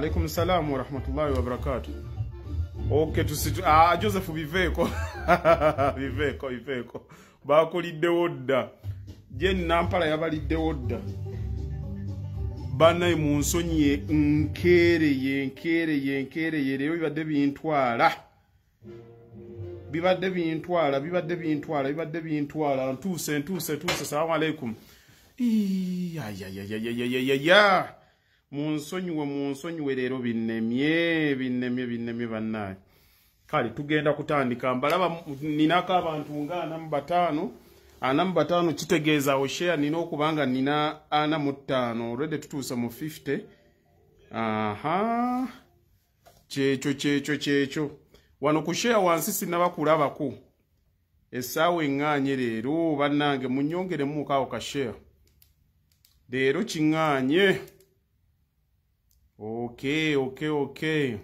Waalaikum salam wa rahmatullahi wa barakatuh. Okay, ah Joseph Viveko. Viveko, Viveko. Bakuliddewo dda. Je Nampala yabaliddewo dda. Banaye mu nsonyi nkeereye nkeereye nkeereye leero bibadde bintwala. bibadde bintwala bibadde bintwala bibadde bintwala ntuuse ntuuse ntuuse salamu aleikum yayayayayayaya munsonyiwe munsonyiwe leero binnemye binnemye binnemye bannaye. Kale tugenda kutandika. Mbalaba ninako abantu nga ana mu bataano. Ana mu bataano kitegeeza oshea nina okuba nga nina ana mu ttaano. Olwedde tutuuse mu 50 aha. Kyekyo kyekyo kyekyo. Wano ku share wansi sinnabakulabako. Essaawa eŋŋaanye leero. Bannange munyongeremu kaawo ka share. Leero kiŋŋaanye ok ok ok.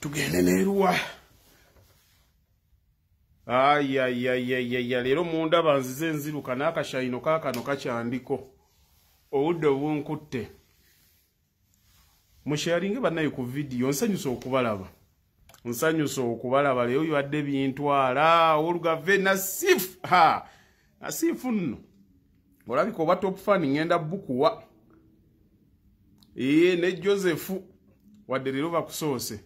Tugende neeruwa ayayayayaya leero mundaba nzize enziruka n'akashayino kaakano kakyandiko. Obudde obunkutte. Musharinge bannaye ku vidiyo nsanyusa okubalaba. Nsanyusa okubalaba leero bibadde bintwala. Olugave nasifu ha! Nasifu nno. Olabika oba top fan ngenda bukuwa ee ne josefu. Wadde leero bakusoose.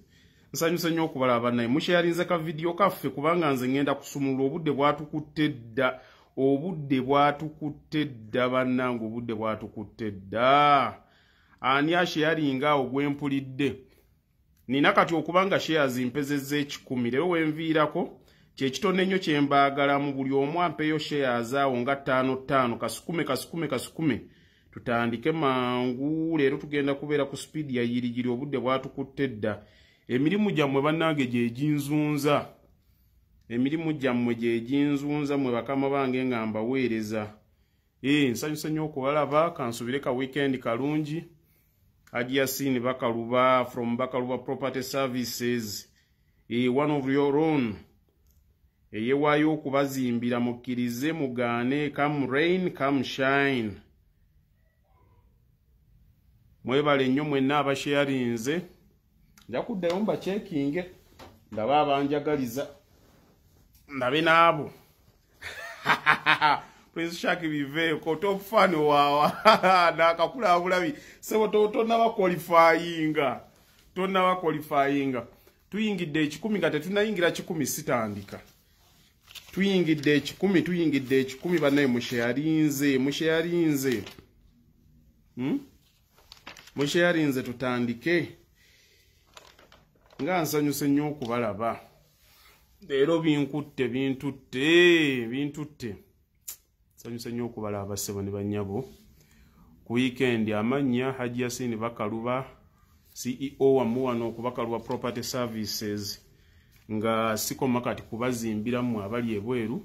Nsanyusa nnyo okubalaba bannaye musharinze ka vidiyo kaffe kubanga nze ngenda kusumulula. Obudde bwatukutte dda. Obudde bwatukutte dda bannange obudde bwatukutte dda. Ani asheyalinga awo gwempulidde nina kati okuba nga shares mpezezza ekikumi. Leero wenviirako kyekitone ennyo kyembaagalamu buli omu ampeeyo shares awo nga ttaano ttaano kasukume kasukume kasukume tutandike mangu leero tugenda kubeera ku sipiidi yayiriyiri obudde bwatukutte dda. Emirimu gyammwe bannange gyeginzunza emirimu gyammwe gyeginzunza mwe bakama bange nga mbaweereza. Ee nsanyusa nnyo okubalaba kansubire ka weekend kalungi. Haji Yasin Bakaluba from Bakaluba Property Services. E one of your own. Eyewaayo okubazimbira mukkirize mugaane come rain come shine mwebale nnyo mwenna abasharinze nja kuddayo mubakyekinge ndaba abanjagaliza ndabe naabo. Prince shak biveeko tofani waawa nakakulabulabi. Sebo tonabakwalifayinga tonabakwalifayinga tuyingidde ekikumi nga tetunayingira kikumi sitandika. Tuyingidde ekikumi tuyingidde ekikumi bannaye musheyalinze musheyalinze hmm? Musheyalinze tutandike nga nsanyuse nnyo okubalaba. Leero binkutte bintutte bintutte. Nsanyusa nnyo okubala abassebo ne bannyabo ku wiikendi amannya haji yasini bakaluba ceo wamu wano okubakaluba property services nga sikoma kati kubazimbiramu abali ebweru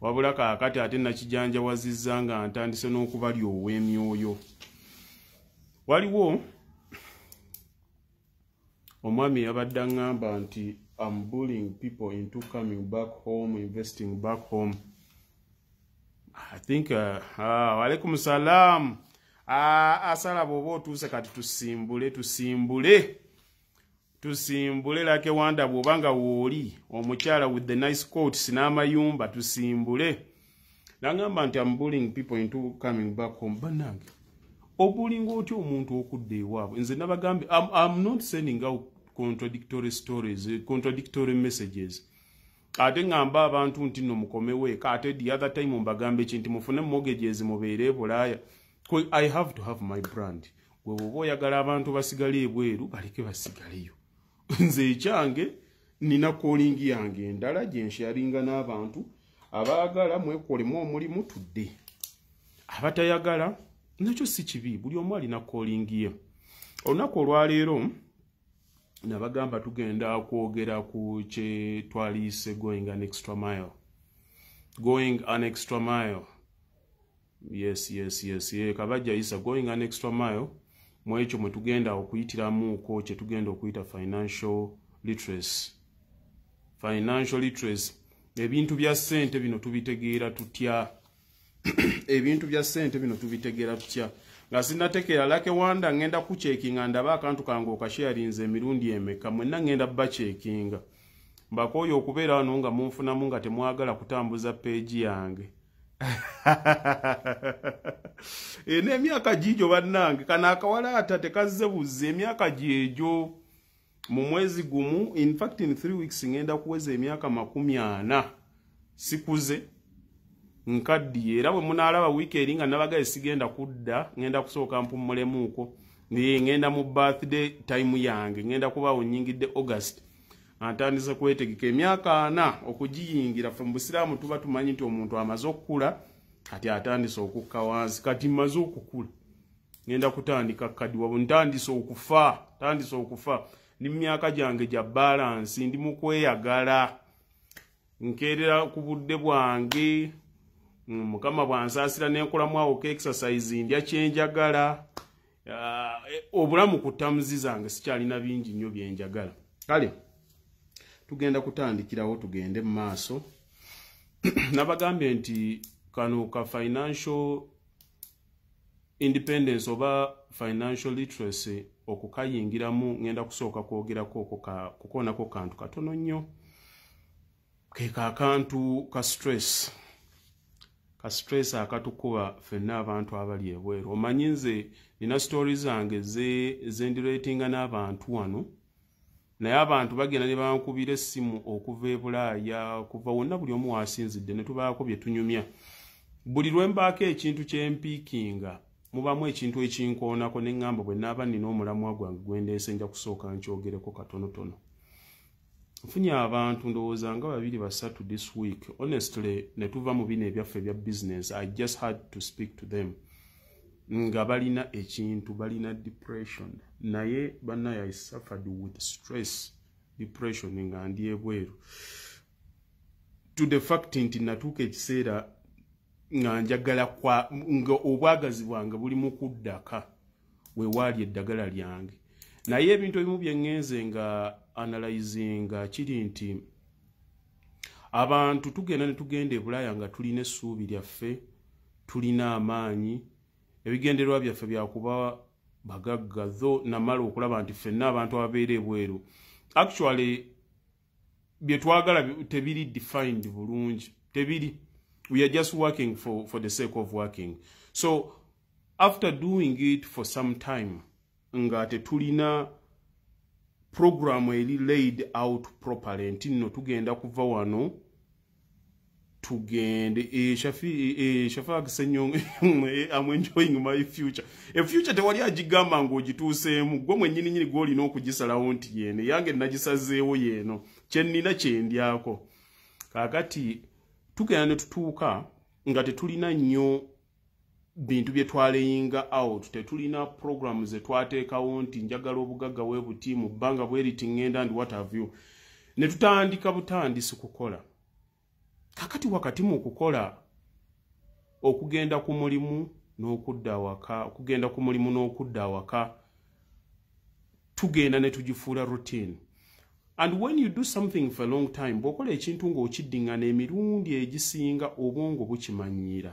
wabula kaakati ate nakijanjawazizza nga ntandise n'okubali ow'emyoyo waliwo omwami yabadde aŋŋamba nti am bullying people into coming back home investing back home. I think uh, uh, walaikum salam uh, asala bwoba otuuse kati tusimbule tusimbule. Tusimbule lake wanda bwoba nga wooli omukyala with the nice coats n'amayumba tusimbule. Nagamba nti am bullying people into coming back home. Bannange obulinga otya omuntu okudda ewaabwe? Nze nabagambye I'm, not sending out contradictory stories contradictory messages. Ate ŋŋamba abantu nti nno mukomeweeka ate the other time mbagambe ki nti mufune mogages mubeere ebulaaya i have to have my brand. Gwe bwoba oyagala abantu basigale ebweru baleke basigaleyo. Nze ekyange nina kolingi yange endala gyensharinga n'abantu. Abaagala mwekolemu omulimu tudde. Abatayagala nakyo si kibi buli omu alina kolingi ye. Olunaku olwaleero nabagamba tugenda kwogera ku kye twaliise going an extra mile. Going an extra mile. Yes yes yes ye kabajja isa going an extra mile mu ekyo mwe tugenda okuyitiramuuko kye tugenda okuyita financial literacy. Financial literacy ebintu bya ssente bino tubitegeera tutya ebintu bya ssente bino tubitegeera tutya? Nga sinatekeera lake wanda ngenda kucekinga ndaba akantu kange okasharinze emirundi emeka? Mwenna ngenda bacekinga mbakooyo okubeera wano nga munfunamu nga temwagala kutambuza peegi yange. E, n'emyaka giigyo bannange kano akawalaata tekazze buzza emyaka gyegyo mu mwezi gumu infact in three weeks ngenda kuweza emyaka makumi ana. Sikuze nkaddiye era bwe munaalaba wiiki eri nga nabagaye sigenda kudda ngenda kusooka mpummulemuuko ngenda mu birthday time yange ngenda kubaawo nyingidde august. Atandise kwetegeka emyaka ana okugiyingira fe mu busiraamu tuba tumanyi nti omuntu amaze okukula kati atandise okukka wansi kati mmaze okukula. Ngenda kutandika kadiwabu ntandise okufa tandise okufa. Ni myaka gyange gya balansi ndi mu kweyagala. Nkeerera ku budde bwange mukama bwansaasira nenkolamu awo exercise ndya kyenjagala obulamu ku tamuzi zange sikyalina bingi nnyo byenjagala kale tugenda kutandikirawo tugende mu maaso. Nabagambye nti kano ka financial independence oba financial literacy okukayingiramu ngenda kusooka kwogerako kukoonako kantu katono nnyo. Keka akantu ka stress ka stress akatukuba ffenna abantu abali ebweru. Omanyi nze nina sitoori zange zendireetinga n'abantu wano naye abantu bagenda ne bankubira essimu okuva e bulaaya kuva wonna buli omu wasinzidde ne tubaako bye tunyumya. Buli lwe mbaako ekintu kyempiikinga mubamu ekintu ekinkoonako ne ŋŋamba bwe naaba nina omulamwa gwange gwendeese nja kusooka nkyogereko katonotono nfunye abantu ndowooza nga babiri basatu this week. Honestly ne tuva mu bino ebyaffe ebya business i just had to speak to them. Nga balina ekintu balina depression. Naye bannaye i suffered with stress depression nga ndi ebweru. To the fact nti natuuka ekiseera nga njagala nga obwagazi bwange buli mu kuddaka wewaali eddagala lyange. Naye ebintu ebimu byeŋŋenze nga analyzinga kiri nti abantu tugenda ne tugenda ebulaaya nga tulina essuubi lyaffe tulina amaanyi ebigendererwa byaffe byakuba bagagga tho namala okulaba nti ffenna abantu ababeera ebweru. Actually byetwagala tebiri defined bulungi tebiri. We are just working for, for the sake of working. So after doing it for some time nga tetulina programu eri laid out properly. Nti nno tugenda kuva wano tugende. Shafakisenyo am enjoying my future. Efuture tewali agigamba ngaogituuseemu gwe mwenyini nyini gwolina okugisalawo nti yeeno yange nagisazeewo yeeno. Kyenina kyendyako kakati tugenda ne tutuuka nga tetulina nnyo bintu bye twalayinga out tetulina programu ze twateekawo nti njagala obugagga bwe buti mu bbanga bweriti ŋŋenda ndi what have you. Ne tutandika butandisi kukola. Kakati wakati mu kukola okugenda ku mulimu n'okudda awaka okugenda ku mulimu n'okudda awaka tugenda ne tugifuula routine. And when you do something for a long time bw'okola ekintu ng'okiddiŋŋana emirundi egisinga obwongo bukimanyiira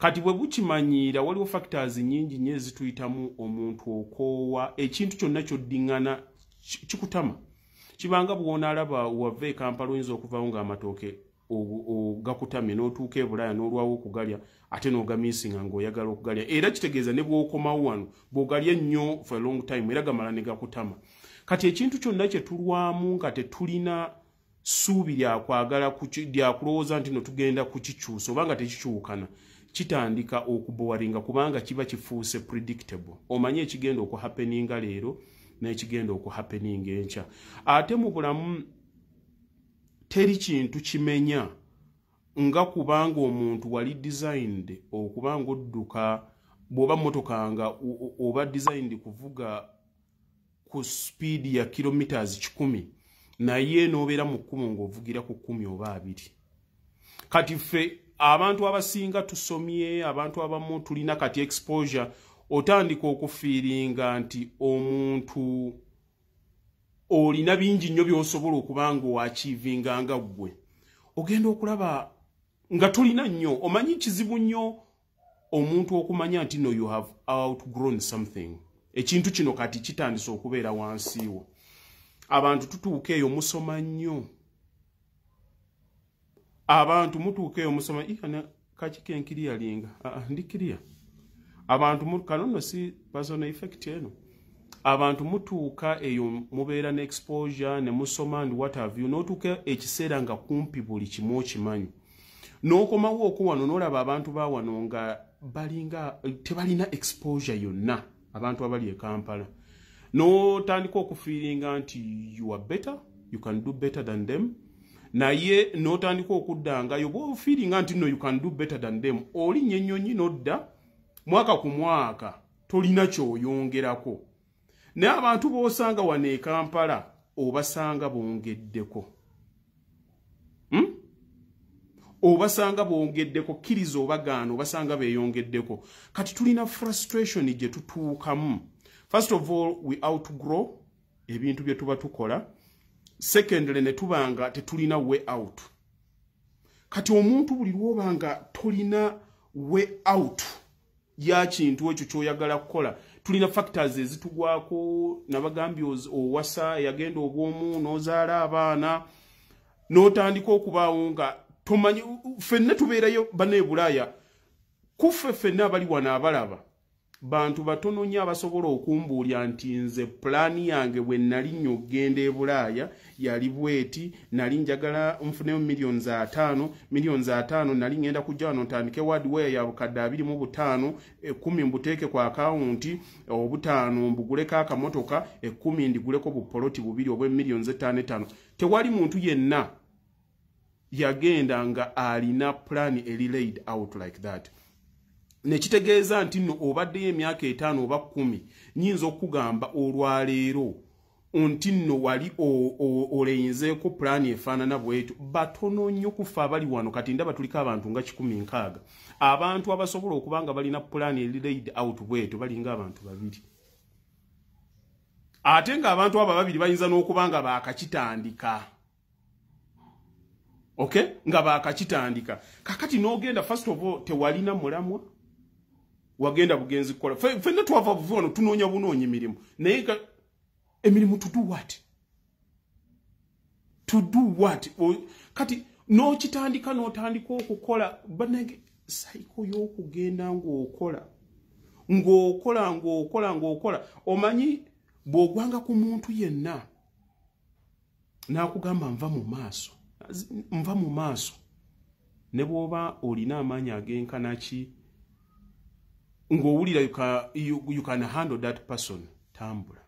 kati bwe bukimanyiira waliwo factors nyingi nnyo ezituyitamu omuntu okoowa. Ekintu kyonna kyoddiŋŋana kikutama. Kibanga bw'onaalaba wava e kampala oyinza okuvawo ng'amatooke gakutamye n'otuuka ebulaaya n'olwawo okugalya ate n'ogamiisinga ng'oyagala okugalya. Era kitegeeza ne bw'okomawo wano bw'ogalya ennyo for a long time era gamala ne gakutama. Kati ekintu kyonna kye tulwamu nga tetulina ssuubi lyakwagala lyakulowooza nti no tugenda kukikyusa oba nga tekikyukana kitandika okubowaringa kubanga kiba kifuuse predictable. Omanye ekigenda okuhappeninga leero n'ekigenda okuhappeninga enkya. Ate mu bulamu teri kintu kimenya nga kubanga omuntu wali designed okuba nga odduka bw'oba motoka nga oba designed kuvuga ku sipiidi ya kilometers kikumi naye n'obeera mu kkumu ng'ovugira ku kkumi oba abiri. Kati ffe abantu abasinga tusomye abantu abamu tulina kati exposure otandika okufiiringa nti omuntu olina bingi nnyo by'osobola okuba nga owakiivinga nga ggwe. Ogenda okulaba nga tolina nnyo omanyi kizibu nnyo omuntu okumanya nti no you have outgrown something. Ekintu kino kati kitandise okubeera wansiiwo abantu tutuuka eyo musoma nnyo abantu mutuuka eyo musoma kakiki enkiriyalinga ndi kiriya. Abantu kanono si personal effect eno. Abantu mutuuka eyo mubeera ne exposure ne musoma and what have you n'otuuka ekiseera nga kumpi buli kimu okimanyi. N'okomawo okuwano n'olaba abantu ba wano nga balinga tebalina exposure yonna abantu abali e kampala. N'otandika okufiiringa nti you are better you can do better than them naye n'otandika okuddangayo bwofiiringa nti no you can do better than them. Olinnya ennyonyi n'odda mwaka ku mwaka tolina kyoyongerako. Naye abantu b'osanga wano e kampala obasanga bongeddeko hmm? obasanga bongeddeko kkiriza obagaana obasanga beeyongeddeko. Kati tulina frustration gye tutuukamu. First of all we outgrow ebintu bye tuba tukola secondly ne tuba nga tetulina way out. Kati omuntu buli lwoba nga tolina way out ya kintu ekyo kyoyagala kukola tulina factors ezitugwako nabagambye owasa yagenda obwomu n'ozaala abaana n'otandika okubaawo nga tomanyi ffenna tubeerayo baneebulaaya kuffe ffenna abali wano abalaba bantu batono nnyo abasobola okumbuulya nti nze pulaani yange bwe nali nnyo okgenda e bulaaya yali bweti nali njagala nfuneyo miliyoni ataano miliyoni ataano nali ngenda kujja wano ntandike wadweya ya bukadde abiri mu butaano ekkumi mbuteeke ku akawunti obutaano mbuguleko akamotoka ekkumi ndiguleko bupoloti bubiri obw'emiliyoni zetaano etaano tewali muntu yenna yagenda nga alina pulaani eri laid out like that nekitegeeza nti nno obaddeyo emyaka etaano oba kkumi nyinza okugamba olwaleero nti nno wali oleyinzeeko pulaani efaanana bwetyo. Batono nnyo kufa abali wano kati ndaba tuliko abantu nga kikumi nkaaga. Abantu abasobola okuba nga balina pulaani eri laid out bwetyo balinga abantu babiri. Ate ng'abantu abo babiri bayinza n'okuba nga baakakitandika. Okay nga baakakitandika. Kakati n'ogenda first of all tewalina mulamwa wagenda bugenzi kukola. Fenna twava buvi wano tunoonya bunoonya emirimu. Naye emirimu what? To do what? Kati n'okitandika n'otandika okukola banage sayiko y'okugenda ng'okola ng'okola ng'okola ng'okola omanyi bw'ogwanga ku muntu yenna n'akugamba nva mu maaso. Nva mu maaso. Ne bw'oba olina amaanyi ag'enkanaki ng'owulira you can handle that person tambula.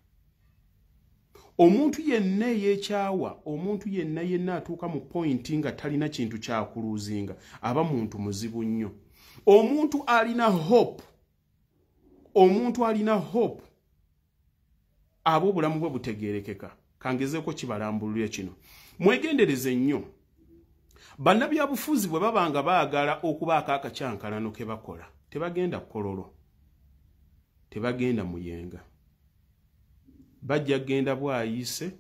Omuntu yenna eyeekyawa omuntu yenna yenna atuuka mu pointi nga talina kintu kyakuluuzinga aba muntu muzibu nnyo. Omuntu alina hope omuntu alina hope aba obulamu bwe butegeerekeka. Kangezeeko kibalambululya kino. Mwegendereze nnyo. Bannabyabufuzi bwe baba nga baagala okubaako akakyankalano ke bakola tebagenda kololo tebagenda muyenga. Bajja kgenda bwayise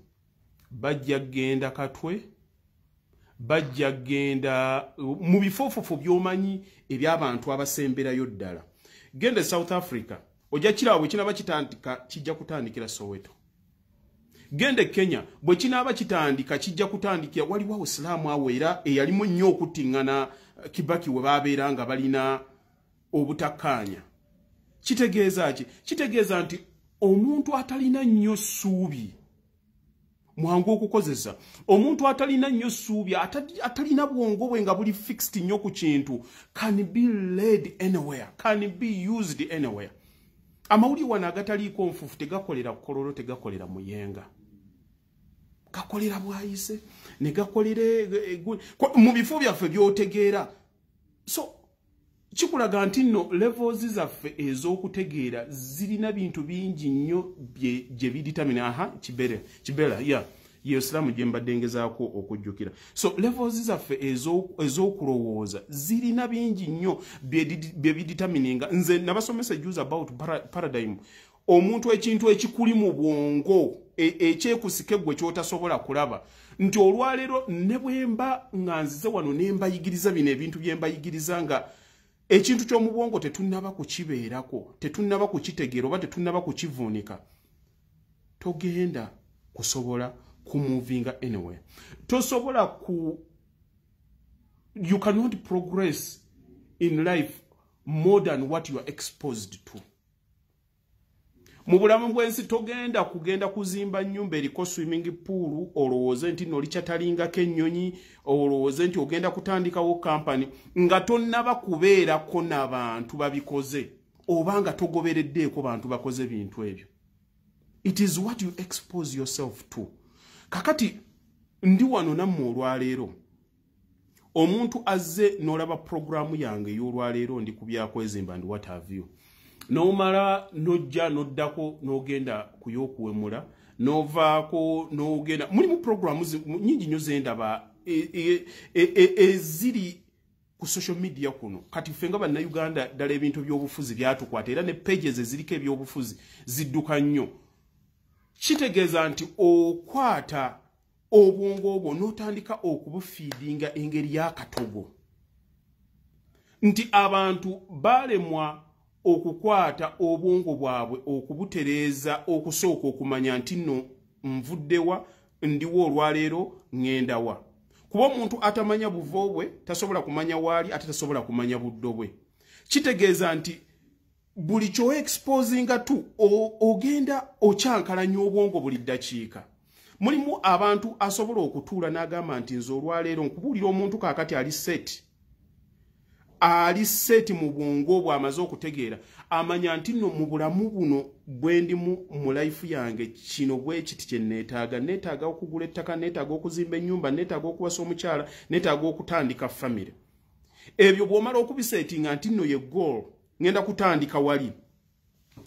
bajja kgenda katwe bajja kgenda mu bifoofofo by'omanyi eby'abantu abasemberayo ddala. Genda e south africa ojja kiraba bwe kinaaba kitandika kijja kutandikira soweto. Genda e kenya bwe kinaaba kitandika kijja kutandikira waliwo abusiraamu awo era eyalimu ennyo okuttiŋŋana kibaki we babeera nga balina obutakkaanya. Kitegeeza ki? Kitegeeza nti omuntu atalina nnyo ssuubi. Mwangu okukozesa. Omuntu atalina nnyo ssuubi atalina bwongo bwe nga buli fixed nnyo ku kintu can be led anywhere can be used anywhere. Amawulire wano agataliiko nfuufu tegakolera kololo tegakolera muyenga. Gakolera bwayise ne gakolera mu bifo byaffe byotegeera. So kikulaga nti nno levels zaffe ez'okutegeera zirina bintu bingi nnyo gye biditamina aha kibera ya ye isiraamu gye mbadde ngezaako okujjukira. So levels zaffe ez'okulowooza zirina bingi nnyo bye biditamininga nze nabasomesa jus about paradigm. Omuntu ekintu ekikuli mu bwongo e- ekyekusike gwe kyotasobola kulaba nti olwaleero ne bwemba nga nzize wano ne mbayigiriza bino ebintu bye mbayigiriza nga ekintu ky'omu bwongo tetunnaba kukibeerako tetunnaba kukitegeera oba tetunnaba kukivuunika togenda kusobola kumuvinga anyway tosobola ku you cannot progress in life more than what you are exposed to mu bulamu bw'ensi togenda kugenda kuzimba nnyumba eriko swimming pool olowooze nti noli kyatalingako ennyonyi olowooze nti ogenda kutandikawo kampany nga tonnaba kubeerako n'abantu babikoze oba nga togobereddeeko bantu bakoze bintu ebyo. It is what you expose yourself to. Kakati ndi wano nammwe olwaleero omuntu azze n'olaba puroguramu yange ey'olwaleero ndi ku byakwezimba ndi what have you n'omala n'ojja n'oddako n'ogenda ku y'okuwemula n'ovaako n'ogenda mulimu puroguramu nyingi nnyo zendaba e- e- e- e- eziri ku social media kuno. Kati ffe nga bannayuganda ddala ebintu by'obufuzi byatukwata era ne pages eziriko ebyobufuzi zidduka nnyo. Kitegeeza nti okwata obwongo obwo n'otandika okubufiidinga engeri y'akatogo nti abantu baalemwa okukwata obwongo bwabwe okubutereeza okusooka okumanya nti nno nvuddewa ndiwo olwaleero ŋŋendawa kuba omuntu atamanya buvo bwe tasobola kumanya waali ate tasobola kumanya buddo bwe. Kitegeeza nti buli kyoexposinga tu o- ogenda okyankalanya obwongo buli ddakiika. Mulimu abantu asobola okutuula n'agamba nti nze olwaleero nkubuulira omuntu kaakati ali seti ali seti mu bwongo obwo amaze okutegeera amanya nti nno mu bulamu buno bwe ndimu mu layifu yange kino bwe kiti kye neetaaga. Neetaaga okugula ettaka neetaaga okuzimba ennyumba neetaaga okuwasa omukyala neetaaga okutandika famire ebyo bw'omala okubiseetinga nti nno ye goal ŋŋenda kutandika wali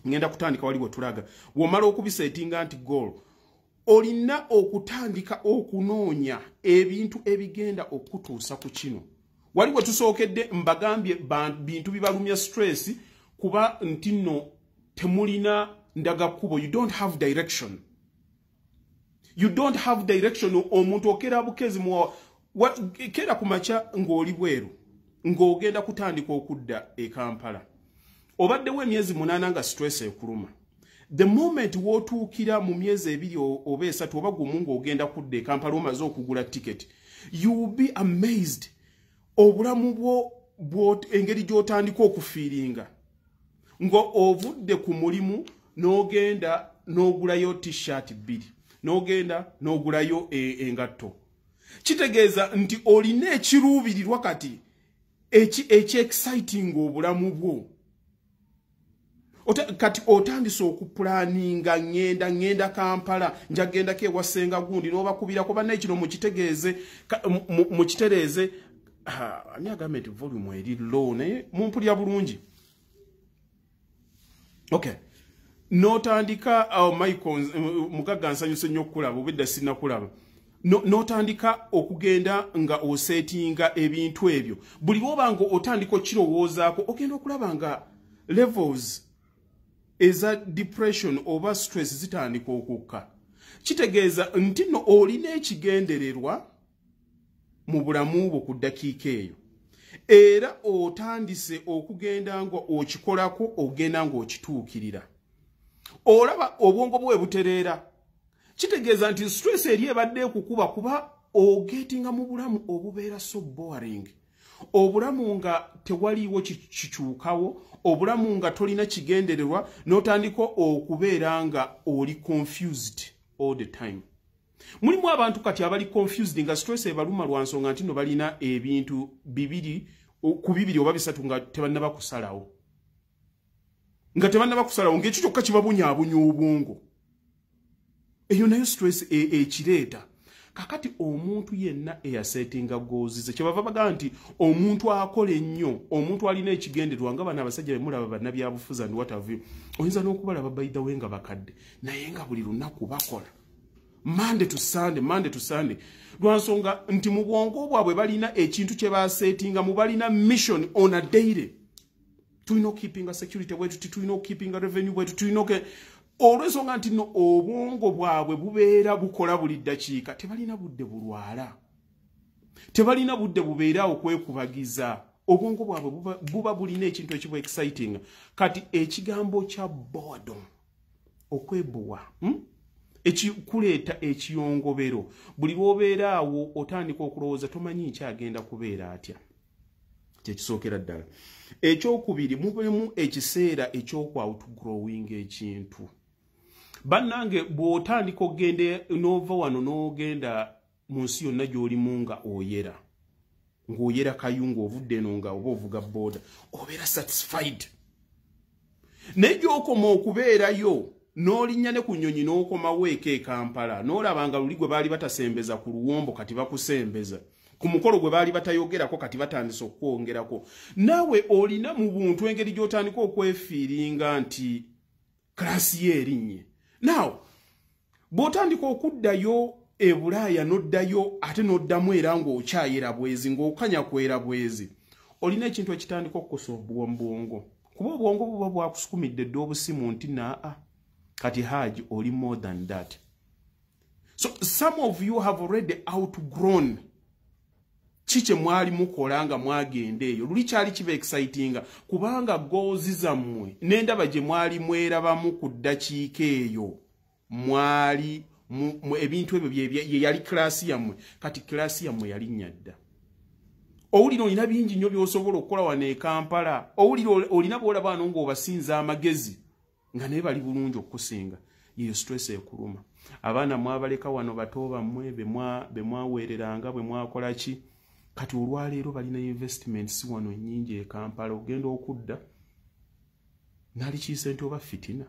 ŋŋenda kutandika wali wetulaga bw'omala okubiseetinga nti goal olina okutandika okunoonya ebintu ebigenda okutuusa ku kino wali we tusookedde mbagambye ba- bintu bibalumya stress kuba nti nno temulina ndagakkubo. You don't have direction. You don't have direction. Omuntu okera bukezi wa- kera ku makya ng'oli bweru ng'ogenda kutandika okudda e kampala. Obaddewo emyezi munaana nga stress ekuluma. The moment wootuukira mu myezi ebiri oba esatu oba gumu ng'ogenda kudda e kampala omaze okugula tiketi you will be amazed obulamu bwo engeri gy'otandika okufiiringa. Nga ovudde ku mulimu n'ogenda n'ogulayo t-shirt bbiri n'ogenda n'ogulayo e- engatto. Kitegeeza nti olina ekiruubirirwa kati ekyexciting obulamu bwo. Kati otandise okupulaninga ŋŋenda ŋŋenda kampala njagendako ewasenga gundi n'obakubirako bannaye kino mukitegeeze mukitereeze ani agambye nti volume eri low naye mumpulya bulungi. Okay n'otandika oh, michael uh, mugagga nsanyuse nnyo okulaba obedda sinnakulaba. No- n'otandika okugenda nga oseetinga ebintu ebyo. Buli lwoba nga otandika okirowoozaako ogenda okulaba nga levels eza depression oba stress zitandika okukka. Kitegeeza nti nno olina ekigendererwa mu bulamu bwo ku ddakiika eyo. Era otandise okugenda nga okikolako ogenda ng'okituukirira. Olaba obwongo bwe butereera. Kitegeeza nti stress eri ebadde ekukuba kuba ogetinga mu bulamu obubeera so boring. Obulamu nga tewaliiwo ki- kikyukawo obulamu nga tolina kigendererwa n'otandika okubeera nga oli confused all the time mulimu abantu kati abali confused nga stress ebaluma lwa nsonga nti no balina ebintu bibiri ku bibiri oba bisatu nga tebannaba kusalawo. Nga tebannaba kusalawo ng'ekyo kyokka kibabonyaabonya obwongo. Eyo nayo stress e- ekireeta. Kakati omuntu yenna eyaseetinga goozize kyebava bagamba nti omuntu akola ennyo omuntu alina ekigenderwa nga bano abasajja bemulaba bannabyabufuzi and watavu oyinza n'okubalaba bayidawe nga bakadde naye nga buli lunaku bakola mande to sande mande to sande lwansonga nti mu bwongo bwabwe balina ekintu kye baseetinga mu balina mission on a daily. Tulina okukipinga security bwetu tulina okukipinga revenue bwetu tulina oke olw'ensonga nti nno obwongo bwabwe bubeera bukola buli ddakiika tebalina budde bulwala. Tebalina budde bubeeraawo kwekubagiza obwongo bwabwe buba, bulina ekintu ekiba exciting. Kati ekigambo kya bodom okwebuwa hmm? Ekikuleeta ekiyongobero. Buli lwobeeraawo otandika okulowooza tomanyi nkyagenda kubeera atya. Kyekisookera ddala. Ekyokubiri mubemu ekiseera ekyokwawutgrowing ekintu. Bannange bw'otandika okgenda n'ova wano n'ogenda mu nsi yonna gy'olimu nga oyera ng'oyera kayunga ovudde eno nga oba ovuga booda obeera satisfied. Naye gy'okoma okubeerayo n'olinnya ne ku nnyonyi n'okomawo eka e kampala n'olaba nga luli gwe baali batasembeza ku luwombo kati bakusembeza. Ku mukolo gwe baali batayogerako kati batandisa okukwongerako naawe olina mu buntu engeri gy'otandika okwefiiringa nti kalasi ye erinnye naawe bw'otandika okuddayo e bulaaya n'oddayo ate n'oddamu era ng'okyayera bwezi ng'okanya kwera bwezi olina ekintu ekitandika okukosa obuwa mu bwongo kuba obwongo buba bwakusukumidde dde obusimu nti naa kati haji oli more than that. So some of you have already outgrown. Ki kye mwali mukola nga mwagenda eyo? Luli kyali kiba excitinga kubanga goozi zammwe n'endaba gye mwali mwerabamu ku ddakiika eyo. Mwali ebintu ebyo ye yali kirasi yammwe. Kati kirasi yammwe yali nnyadda. Owulira olina bingi nnyo by'osobola okukola wano e kampala? Owulira olina boolaba wano ng'obasinza amagezi nga naye bali bulungi okukusinga yeyo stress ekuluma. Abaana mwabaleka wano bato bammwe be mwaweereranga bwe mwakola ki? Kati olwaleero balina investment si wano nnyingi e kampala ogenda okudda nali kiise nti oba fitina?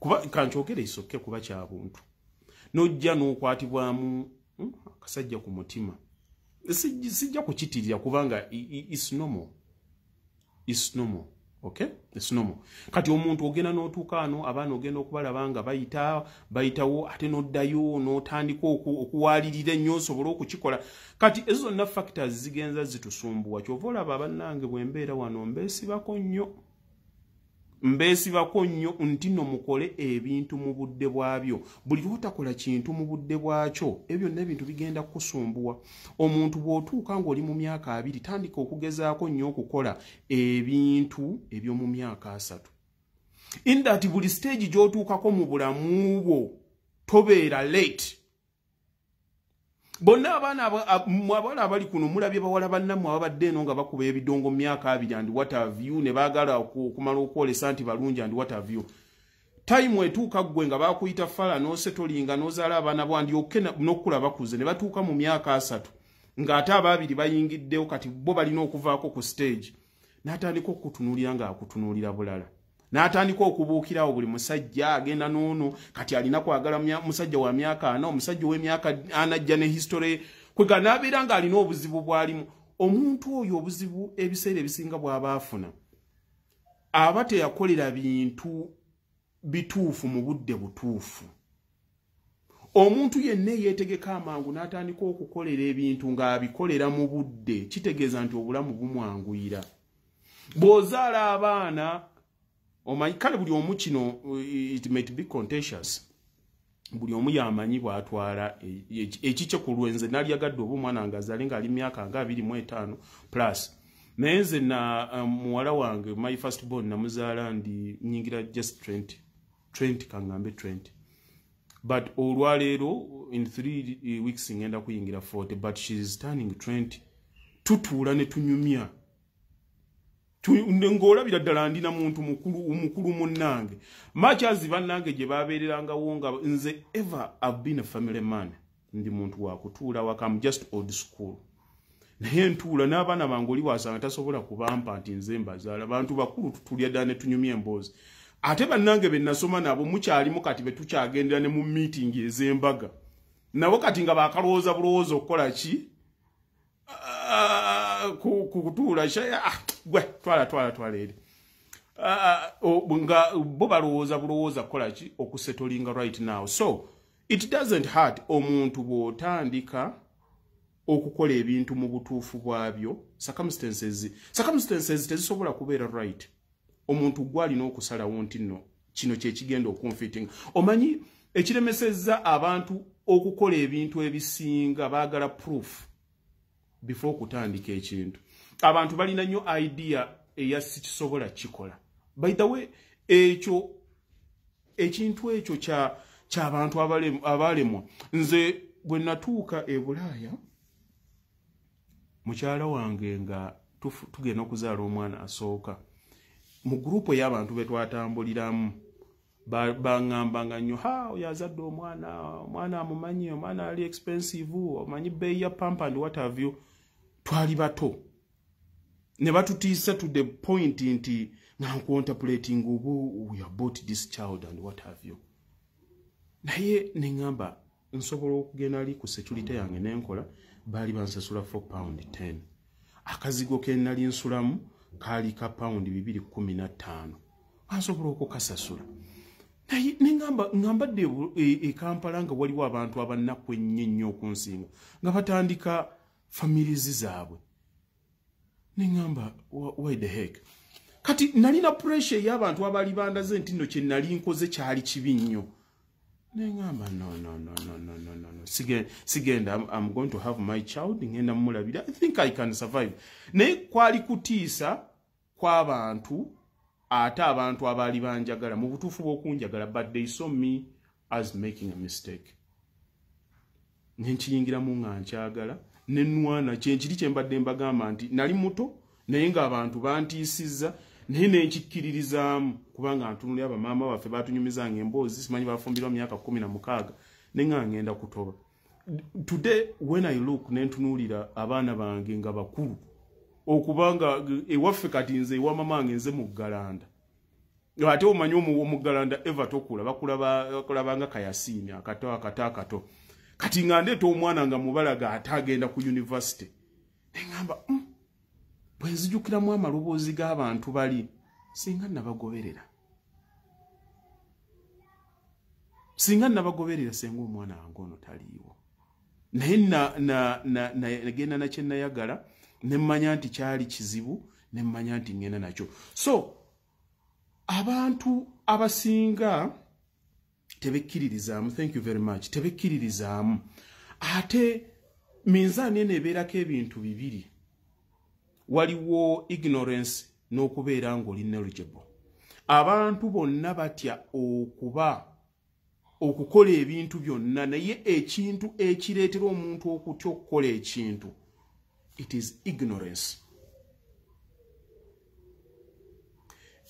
Kuba kankyogere isoke kuba kya buntu. Nojja n'okwatibwamu hmm, akasajja ku mutima. Sijja kukitirira kubanga is normal. Is normal okay it's normal kati omuntu ogenda n'otuuka ano abaana ogenda okubalaba nga bayita bayitawo ate n'oddayo n'otandika okuwalirira ennyo osobole okukikola. Kati ezo zonna factors zigenza zitusumbuwa kyova olaba abannange bwe mbeera wano mbeesibako nnyo mbeesibako nnyo nti nno mukole ebintu mu budde bwabyo. Buli lwotakola kintu mu budde bwakyo ebyo byonna ebintu bigenda kukusumbuwa. Omuntu bw'otuuka ng'oli mu myaka abiri tandika okugezaako nnyo okukola ebintu eby'omu myaka asatu. Indati buli stage gy'otuukako mu bulamu bwo tobeera late bonna abaana abawala abali kuno mulabye bawala bannammwe ababadde eno nga bakuba ebidongo mu myaka abiri andi watavyu ne baagala okumala okwolesa nti balungi andi watavyu tayimu etuuka ggwe nga bakuyita fala n'osetolinga n'ozaala abaana bwandyoke n'okukula bakuze ne batuuka mu myaka asatu. Ng'ate abaabiri bayingiddewo kati bo balina okuvaako ku stage. N'atandika okukutunuulira ng'akutunuulira bulala n'atandika okubuukirawo buli musajja agenda n'ono kati alina kwagala musajja wa myaka ana omusajja ow'emyaka anajja ne histore kwega n'abeera ng'alina obuzibu bw'alimu omuntu oyo obuzibu ebiseera ebisinga bw'aba afuna aba teyakolera bintu bituufu mu budde butuufu. Omuntu yenna eyeetegeka amangu n'atandika okukolera ebintu ng'abikolera mu budde kitegeeza nti obulamu bumwanguyira. Bw'ozaala abaana omanyi kale buli omu kino it might be contentious. Buli omu yamanyi bwatwala ekikye ku lwenze nalyagadde oba omwana nga azaale ngaali myaka nga abiri mu etaano plus. Naye nze na muwala wange my first born namuzaala ndi nyingira just 20 20 kaŋŋambe 20 but olwaleero in three weeks ngenda kuyingira 40 but sheis turning 20 tutuula ne tunyumya ng'olabira ddala ndina muntu mukulu munnange. Makyazi bannange gye babeererangawo nga nze ever have been a family man. Ndi muntu wakutuula wakam just old school. Naye ntuula n'abaana bange oli wasanga tasobola kubampa nti nze mbazaala. Bantu bakulu tutulya ddala ne tunyumya emboozi. Ate bannange be nasoma nabo mukyalimu kati be tukyagendera ne mu miitingi ez'embaga. Nabo kati nga bakalowooza bulowooza okukola ki kukutuula gwe twala twala twala eri. Nga bo balowooza bulowooza kukolaki okusetolinga right now. So it doesn't hurt omuntu bw'otandika okukola ebintu mu butuufu bwabyo. Circumstances circumstances tezisobola kubeera right. Omuntu gwe alina okusalawo nti nno kino kyekigenda okunfiting omanyi ekiremesezza abantu okukola ebintu ebisinga baagala proof before okutandika ekintu. Abantu balina nnyo idea eya sikisobola kikola. By the way ekyo ekintu ekyo kyabantu abalemwa nze bwe natuuka e bulaaya mukyala wange nga tugenda okuzaala omwana asooka mu gurupu ey'abantu be twatambuliramu baŋŋambanga nnyo ha oyo azadde omwana omwana amumanyi omwana ali expensive omanyi bbeeyi ya pampa and what have you twali bato. Ne batutiisa to the point nti nancontemplating obu we about this child and what have you. Naye neŋŋamba nsobola okugenda ali ku security yange nenkola baali bansasula 4 pound 10 akazigo ke nali nsulamu kaali ka paundi 215 bansobola okukasasula. Naye neŋamba ŋambadde ekampala e nga waliwo abantu abannaku ennyo ennyo okunsinga nga batandika famirizi zaabwe neŋamba why the heck? Kati nalina pressure ey'abantu abaali bandaze nti nno kye nali nkoze kyali kibi nnyo. Neŋamba sigenda im going to have my child. Ngenda mumulabira i think i can survive. Naye kwali kutiisa kw'abantu ate abantu abaali banjagala mu butuufu bw'okunjagala but they saw me as making a mistake. Nenkiyingiramu nga nkyagala nenwana kyenkiri kyembadde mbagamba nti nali muto naye ng'abantu bantiisizza naye nenkikkiririzaamu. Kubanga ntunulira bamaama baffe batunyumizanga emboozi simanyi bafumbirwa myaka kumi na mukaaga naye nga ngenda kutoba. Today when i look nentunuulira abaana bange nga bakulu okubanga ewaffe kati nze ewamamange nze mu galanda. Ate omanyi mu galanda eva tokula bakulabanga kayasiini akato akato akato kati nga ndeeta omwana nga mubalaga ate agenda ku univesity neŋamba mm, bwe nzijukiramu amaloboozi g'abantu bali singa nabagoberera. Singa nabagoberera senga omwana wange ono taliiwo. Naye nagenda nakyenayagala nemmanya nti kyali kizibu nemmanya nti ngenda nakyo. So abantu abasinga tebekkiririzaamu. Thank you very much. Tebekkiririzaamu. Ate minzaani eno ebeerako ebintu bibiri. Waliwo ignorance n'okubeera ngaoli knowledgeable. Abantu bonna batya okuba okukola ebintu byonna naye ekintu ekireetera omuntu okutya okukola ekintu. It is ignorance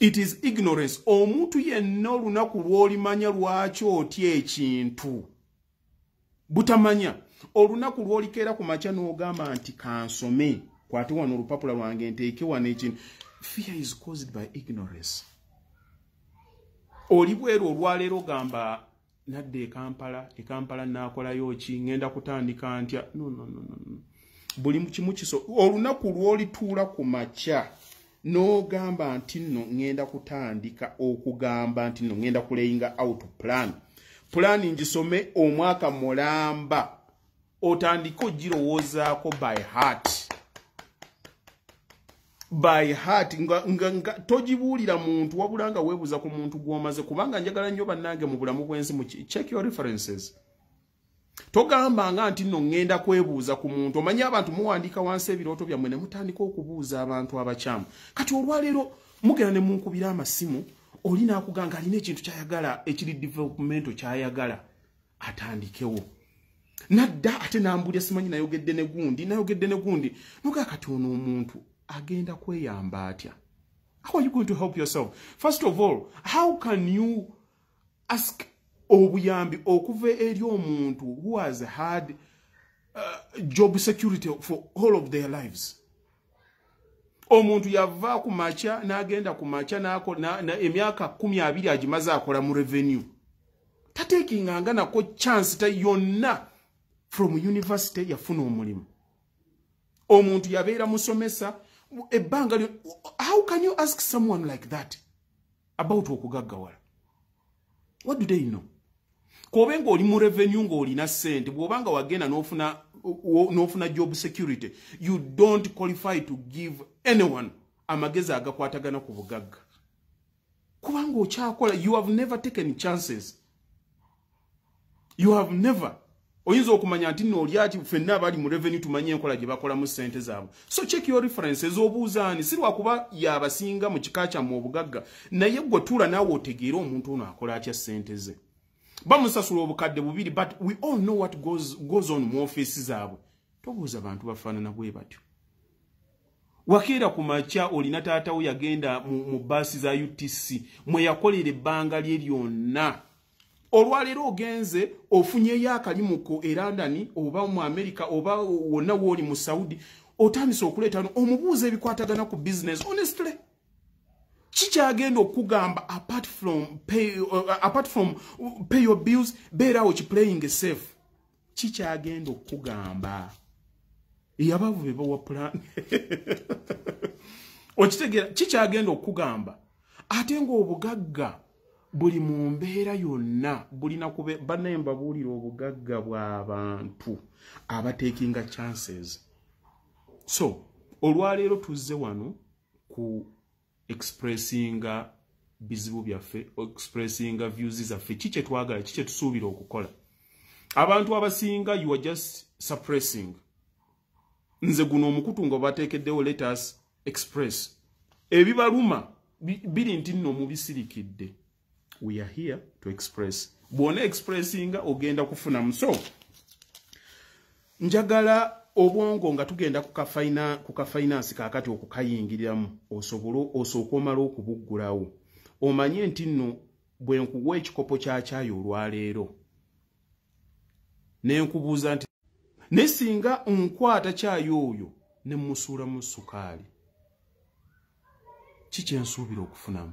it is ignorance. Omuntu yenna olunaku lw'olimanya lwaki otya ekintu? Butamanya. Olunaku lw'olikeera ku makya n'ogamba nti kansome. Kwate wano olupapula lwange nteeke wano ekintu. Fear is caused by ignorance. Oli bweru olwaleero ogamba nadde ekampala ekampala naakolayo ki? Ŋŋenda kutandika ntya? No, no, no, no, buli kimu kiso olunaku lw'olituula ku makya n'ogamba nti nno ŋŋenda kutandika okugamba nti nno ŋŋenda kulayinga out plan. Pulaani ngisome omwaka mulamba. Otandike ogirowoozaako by heart. By heart nga, nga, nga togibuulira muntu wabula nga weebuuza ku muntu gw'omaze kubanga njagala nnyo bannange mu bulamu bw'ensi check your references togambanga nti nno ŋŋenda kwebuuza ku muntu. Omanyi abantu muwandiika wansi ebirooto byammwe ne mutandika okubuuza abantu abakyamu. Kati olwaleero mugenda ne munkubira amasimu oli naakuganga alina ekintu kyayagala ekiri developumento kyayagala atandikewo. Nadda ate nambulya simanyi nayogedde ne gundi nayogedde ne gundi. Nogaa kati ono omuntu agenda kweyamba atya? How are you going to help yourself? First of all how can you ask obuyambi okuva eri omuntu who has had uh, job security for all of their lives. Omuntu yava ku makya n'agenda ku makya emyaka kumi abiri agimaze akola mu revenue. Tatekinganga nako chance ta yonna from university yafuna omulimu. Omuntu yabeera musomesa ebbanga how can you ask someone like that about okugaggawala what do they know kobe ng'oli mu revenue ng'olina ssente bw'obanga wagenda n'ofuna n'ofuna job security you don't qualify to give anyone amagezi agakwatagana ku bugagga. Kubanga okyakola you have never taken chances. You have never. Oyinza okumanya nti nno olyaki ffenna abali mu revenue tumanye enkola gye bakolamu ssente zaabwe. So check your reference ez'obuuzaani si lwakuba yabasinga mu kika kyammwe obugagga naye gwe tuula naawe otegeere omuntu ono akola atya ssente ze bamusasula obukadde bubiri but we all know what goes, goes on mu ofiisi zaabwe. Tobuuza bantu bafaanana bwe batyo. Wakeera ku makya olina taatawo yagenda mu, baasi za utc mwe yakolera ebbanga lye lyonna. Olwaleero ogenze ofunyeyo akalimuko e london oba mu america oba wonna wooli mu saudi otandise okuleeta no omubuuza ebikwatagana ku business honestly kikyagenda okugamba apart from pay, uh, apart from pay your bills beerawo kiplaying safe. Kikyagenda okugamba. Yabavu be bawa plan. Okitegeera kikyagenda okugamba ate ngaobugagga buli mu mbeera yonna bulina kube banaye mbabuulira obugagga bw'abantu abatekinga chances. So olwaleero tuzze wano ku expressinga bizibu byaffe expressinga views zaffe. Ki kyetwagala ki kyetusuubira okukola? Abantu abasinga you are just suppressing. Nze guno omukutu nga bateekeddewo letus express. Ebibaluma biri nti nno mubisirikidde we are here to express. Bwona expressinga ogenda kufunamu so njagala obwongo nga tugenda ku kafinansi kakati okukayingiriramu osobole osooka omala okubuggulawo. Omanye nti nno bwe nkuwa ekikopo kyakyayo olwaleero ne nkubuuza nti ne singa nkwata kyayo oyo ne mmusuulamu sukaali ki kyensuubira okufunamu?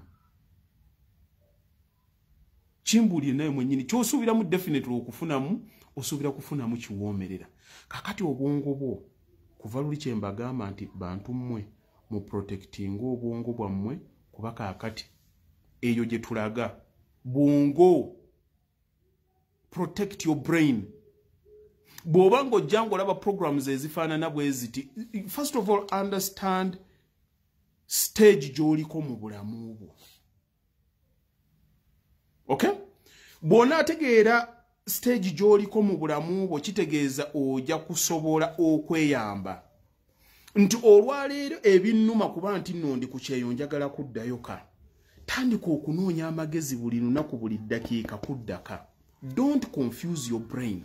Kimbuulire naye mwennyini kyosuubiramu definitely okufunamu osuubira kufunamu kiwoomerera kakati obwongo bwo kuva luli kyembagamba nti bantu mmwe mu protectinga obwongo bwammwe kuba kaakati eyo gye tulaga. Bwongo protect your brain. Bw'oba ng'ojja ng'olaba programs ezifaanana bwe ziti first of all understand stage gy'oliko mu bulamu bwo. Okay? Bw'onaategeera stage gy'oliko mu bulamu bwo kitegeeza ojja kusobola okweyamba. Nti olwaleero ebinnuma kuba nti nno ndi ku kyeyo njagala kuddayo ka tandika okunoonya amagezi buli lunaku buli ddakiika kuddaka. Don't confuse your brain.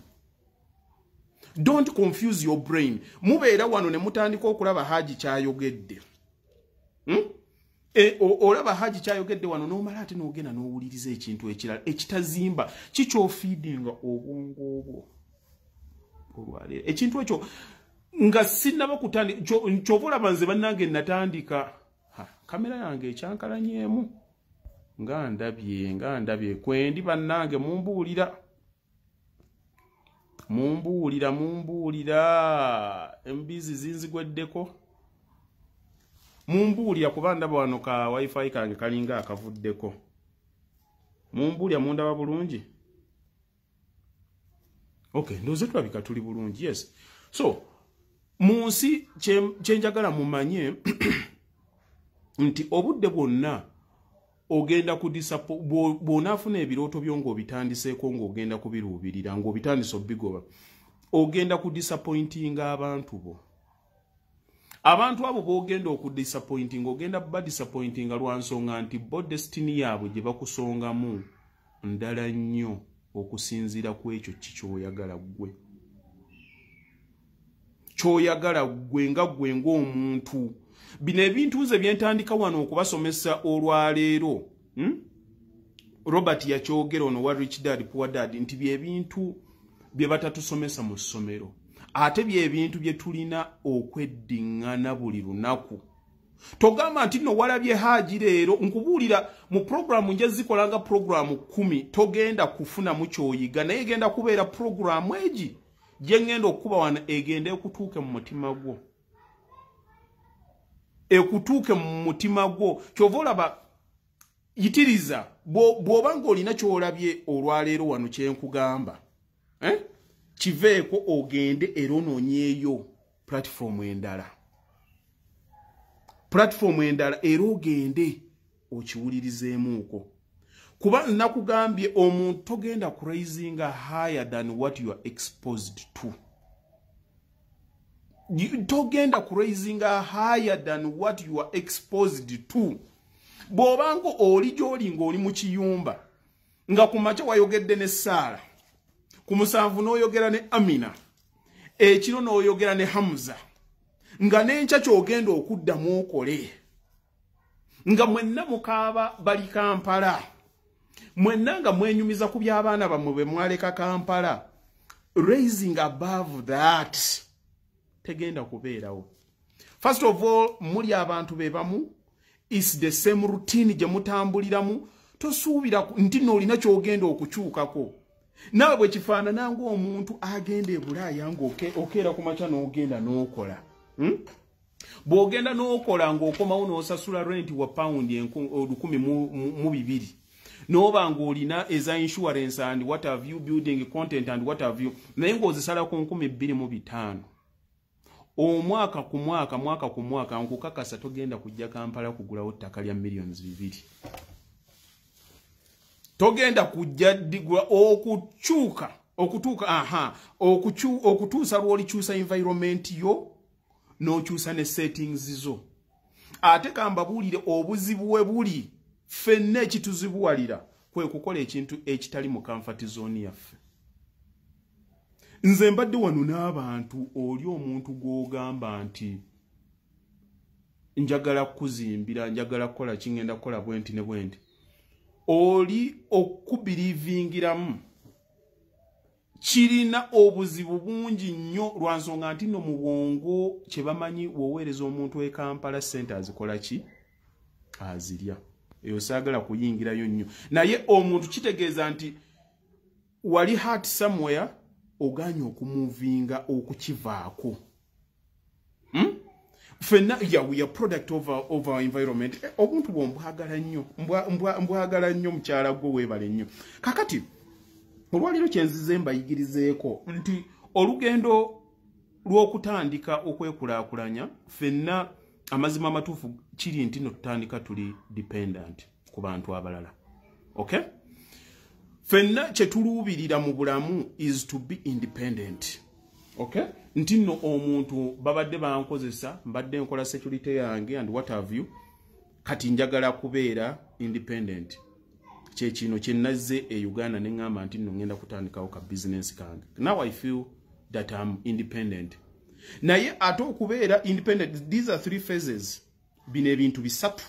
Don't confuse your brain. Mubeera wano ne mutandika okulaba haji kyayogedde. Hmm? E, olaba haji kyayogedde wano n'omala ate n'ogenda n'owuliriza ekintu ekirala ekitazimba kikyofiidinga obwongo obwo olwaleero ekintu ekyo nga sinaba kutandika kyova olaba nze bannange natandika kamera yange ekyankalanyeemu nga ndabye nga ndabye kwendi bannange mumbuulira mumbuulira mumbuulira embizi zinzigweddeko mumbuulya kuba ndaba wano ka wifi kange kalinga akavuddeko. Mumbuulya mundaba bulungi? Ok ndooze tulabika tuli bulungi yes. So mu nsi kyenjagala mumanye nti obudde bwonna ogenda bw'onaafuna ebirooto byo ng'obitandiseeko ng'ogenda kubiruubirira ng'obitandisa obigoba ogenda kudisappointinga abantu bo abantu abo bogenda okudisappointinga ogenda badisappointinga lwa nsonga nti bo destiny yaabwe gye bakusongamu ndala nnyo okusinziira ku ekyo ki kyoyagala ggwe. Kyoyagala ggwe nga ggwe ng'omuntu. Bino ebintu nze byentandika wano okubasomesa olwaleero hmm? robert yakyogera ono wa rich dad poor dad nti byebintu bye batatusomesa mu ssomero ate byebintu bye tulina okweddiŋŋana buli lunaku. Togamba nti nno walabye haaji leero nkubuulira mu puroguramu nja zikolanga puroguramu kumi togenda kufunamu kyoyiga naye egenda kubeera puroguramu egi gye ŋŋenda okukuba wano egenda ekutuuke mu mutima gwo. Ekutuuke mu mutima gwo. Kyova olaba yitiriza bw'oba ng'olina ky'olabye olwaleero wano kyenkugamba eh? Kiveeko ogende era onoonyeeyo pulatifomu endala. Pulatifomu endala era ogende okiwulirizeemuuko kuba nakugambye omuntu togenda kuraisinga higher than what you are exposed to. Togenda kuraisinga higher than what you are exposed to. Bw'obanga oli gy'oli ng'oli mu kiyumba nga ku makya wayogedde ne saara ku musanvu n'oyogera ne amina ekiro n'oyogera ne hamuza nga n'enkya ky'ogenda okuddamu okole nga mwenna mukaaba bali kampala mwenna nga mwenyumiza ku by'abaana bammwe bwe mwaleka kampala raising above that tegenda kubeerawo. First of all muli abantu be bamu is the same routine gye mutambuliramu tosuubira nti noolina ky'ogenda okukyukako naawe bwe kifaanana ng'omuntu agenda ebulaaya ng'okeera ku makya n'ogenda n'okola hmm? bw'ogenda n'okola ng'okomawo n'osasula renti wa pawundi olukumi mu bibiri n'oba ng'olina eza insurance and what have you building content and what have you naye ng'ozisala ku nkumi bbiri mu bitaano omwaka ku mwaka mwaka ku mwaka nkukakasa togenda kujja kampala kugulawo ttaka lya miliyoni bibiri togenda kujja digula okukyuka okutuuka aha okutuusa lw'olikyusa environment yo n'okyusa ne settings zo. Ate kambabuulire obuzibu we buli ffenna ekituzibuwalira kwe kukola ekintu ekitali mu comfort zone yaffe. Nze mbadde wano n'abantu oli omuntu gw'ogamba nti njagala kuzimbira njagala kukola kingenda kukola bwenti ne bwenti oli okubirivingiramu kirina obuzibu bungi nnyo lwa nsonga nti nno mu bwongo kye bamanyi woweereza omuntu e kampala sente azikola ki? Azirya. Eyo saagala kuyingirayo nnyo. Naye omuntu kitegeeza nti wali hat somewhere oganye okumuvinga okukivaako. Hmm? Fenna yeah, we are product of our, of our environment. Eh, obuntu bwombwagala nnyo mbwagala nnyo mukyala gwe weebale nnyo. Kakati olwaliro kyenzize mbayigirizeeko nti olugendo lw'okutandika okwekulaakulanya fenna amazima amatuufu kiri nti no tutandika tuli dependent ku bantu abalala. Okay fenna kyetuluubirira mu bulamu is to be independent okay? Nti nno omuntu babadde bankozesa mbadde nkola security yange and what have you kati njagala kubeera independent. Kyekino kyenazze e uganda neŋŋamba nti nno ŋŋenda kutandikawo ka business kange. Now i feel that im independent. Naye ate okubeera independent these are three phases. Bino ebintu bisatu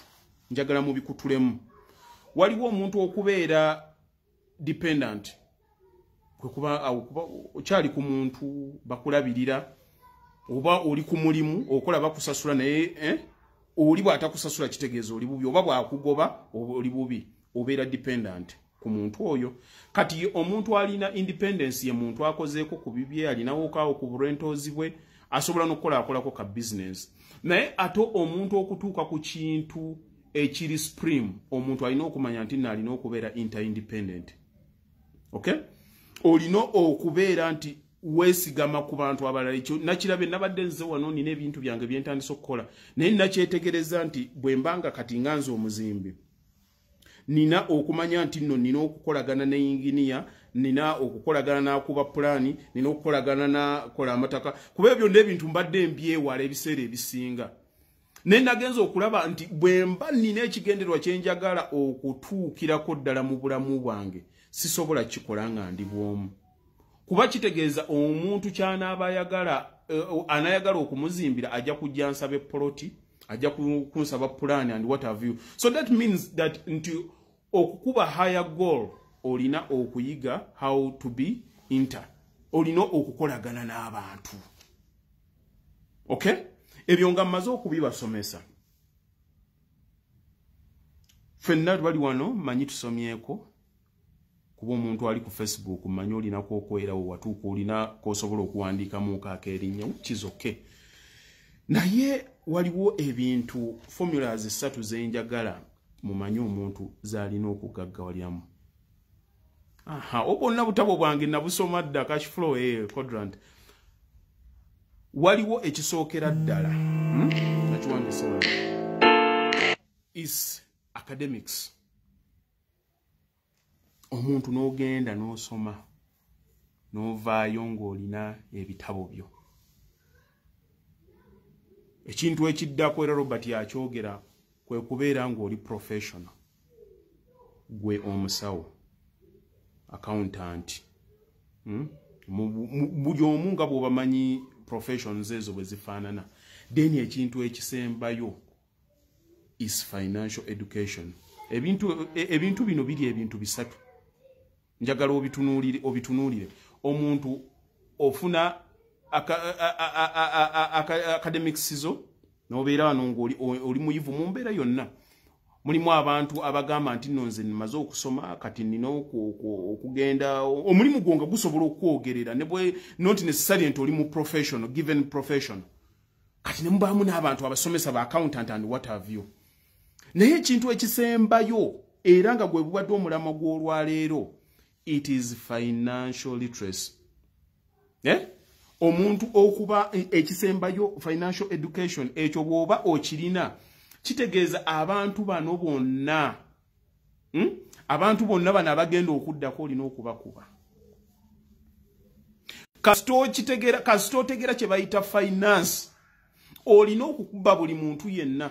njagala mubikutulemu waliwo omuntu okubeera dependent kwekuba okyali ku muntu bakulabirira oba oli ku mulimu okola bakusasula naye eh? oli bw'atakusasula kitegeeza oli bubi oba bw'akugoba oli bubi obeera dependent ku muntu oyo. Kati omuntu alina independence ye muntu akozeeko ku bibye alinawo kaawo ku burentoozi bwe asobola n'okukolaakolako ka business. Naye ate omuntu okutuuka ku kintu ekiri supreme omuntu alina okumanya nti naalina okubeera interindependent. Okay olina okubeera nti weesigama ku bantu abalala. Ekyo nakirabe nabadde nze wano nina ebintu byange byentandisa okukola. Naye nakyetegereza nti bwe mbanga kati nga nze omuzimbi nina okumanya nti nno nina okukolagana ne inginiya nina okukolagana nakuba pulaani nina okukolagana nakola amataka. Kuba ebyo nebintu mbadde mbyewala ebiseera ebisinga. Naye nagenza okulaba nti bwe mba nina ekigenderwa kyenjagala okutuukirako ddala mu bulamu bwange sisobola kikola nga ndi bwomu. Kuba kitegeeza omuntu kyanaaba ayagala uh, anayagala okumuzimbira ajja kujja nsaba epoloti ajja kunsaba plan and what have you. So that means that nti okukuba higher goal olina okuyiga how to be inter. Olina okukolagana n'abantu. Okay ebyo nga mmaze okubibasomesa. Ffenna bali wano manyi tusomyeko kuba omuntu ali ku facebook mmanyi olinako okwerawo watuuka olina kosobola okuwandiikamuko akerinnya kizoke naye waliwo ebintu formulas esatu zenjagala mumanyi omuntu zalina okugaggawalyamu. Aha obwonna butabo bwange nabusoma dda kashflow e quadrant. Waliwo ekisookera ddala hmm? nakiwandise is academics omuntu n'ogenda n'osoma n'ovaayo ng'olina ebitabo byo. Ekintu ekiddako era robert yakyogera kwe kubeera ng'oli professional gwe omusawo accountant. Hmm? buli omu nga bw'obamanyi professions ezo bwe zifaanana then ekintu ekisembayo is financial education. Ebintu ebintu bino biri ebintu bisatu njagala obitunuulire obitunuulire omuntu ofuna academics zo n'obeera wano ng'oli muyivu mu mbeera yonna. Mulimu abantu abagamba nti nno nze nimaze okusoma kati nina okugenda. Omulimu gwo nga gusobola okwogerera noti necessary nti oli mu professional given professional kati ne mubaamu n'abantu abasomesa ba accountant and what have you. Naye ekintu ekisembayo era nga gwe bubadde omulama gw'olwaleero it is financial literacy eh? omuntu okuba ekisembayo financial education ekyo bw'oba okirina kitegeeza abantu bano bonna hmm? abantu bonna bano abagenda okuddako olina okubakuba kasita otegeera kye bayita finance olina okukuba buli muntu yenna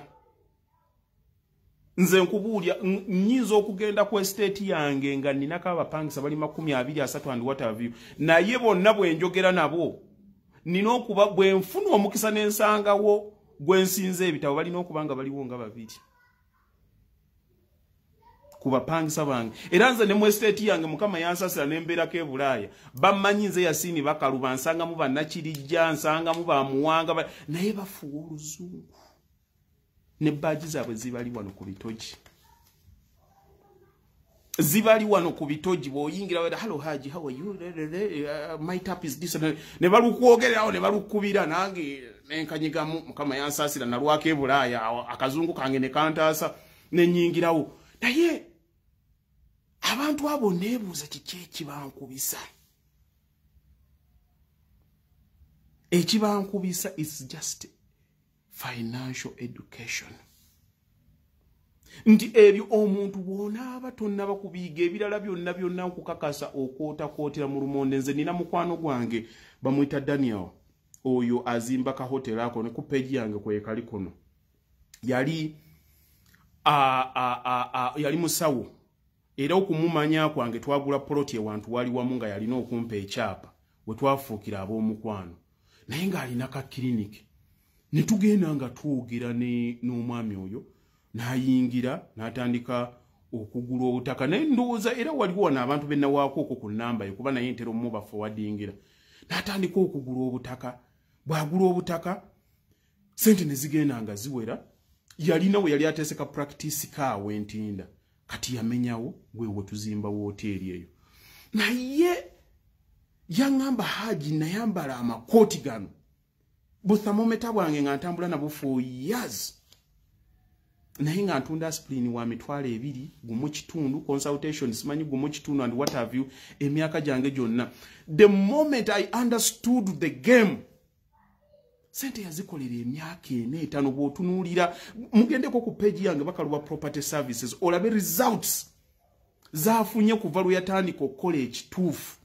nze nkubuulya nyinza okugenda ku esiteeti yange nga ninako abapangisa bali makumi abiri asatu and watavyu naye bonna bwenjogera nabo nina okuba bwenfuna omukisa n'ensangawo gwensinza ebitabo balina okuba nga baliwo nga babiri. Ku bapangisa bange. Era nze ne mu esiteeti yange mukama yansasira nembeerako e bulaaya bammanyi nze yasiini bakaluba nsangamu bannakirijja nsangamu bamuwanga naye bafuwa oluzungu ne baaji zaabwe zibali wano ku bitogi. Zibali wano ku bitogi bw'oyingira wera hallo haji how are you? Uh, my tap is this. Ne balukwogererawo ne balukubira nange nenkanyigamu mukama yansaasira nalwako e bulaaya akazungu kange ne kantaasa nenyingirawo naye abantu abo neebuuza kiki ekibankubisa? Ekibankubisa is just financial education. Nti ebyo omuntu bw'onaaba tonnaba kubiiga ebirala byonna byonna nkukakasa okwootakwotera mu lumonde nze nina mukwano gwange bamwita daniel. Oyo azimba ka hotel ako ne ku peegi yange kwekali kuno. Yali yali musawo. Era okumumanya kwange twagula poloti ewantu wali wamu nga yalina okumpa ekyapa we twafuukira ab'omukwano. Naye ng'alina ka kiriniki ne tugenda nga twogera n'omwami oyo n'ayingira n'atandika okugula obutaka. Naye ndowooza era waliwo wano abantu bennawaako okwo ku nnamba yo kuba naye ntera omubafu wadingira n'atandika okugula obutaka. Bw'agula obutaka sente ne zigenda nga ziwera yalina we yali ateeseka practice kaawo entinda. Kati yamenyawo wewe tuzimba wooteeri eyo. Naye yaŋŋamba haji nayambala amakooti gano buthamometa bwange nga ntambula nabwo for years. Naye nga ntunda aspirin wa mitwalo ebiri gumu kitundu consultation simanyi gumu kitundu and what have you emyaka gyange gyonna. The moment i understood the game sente yazikolera emyaka ena etaano bw'otunuulira. Mugendeko ku peegi yange bakaluba property services olabe results zafunye kuva lwe yatandika okukola ekituufu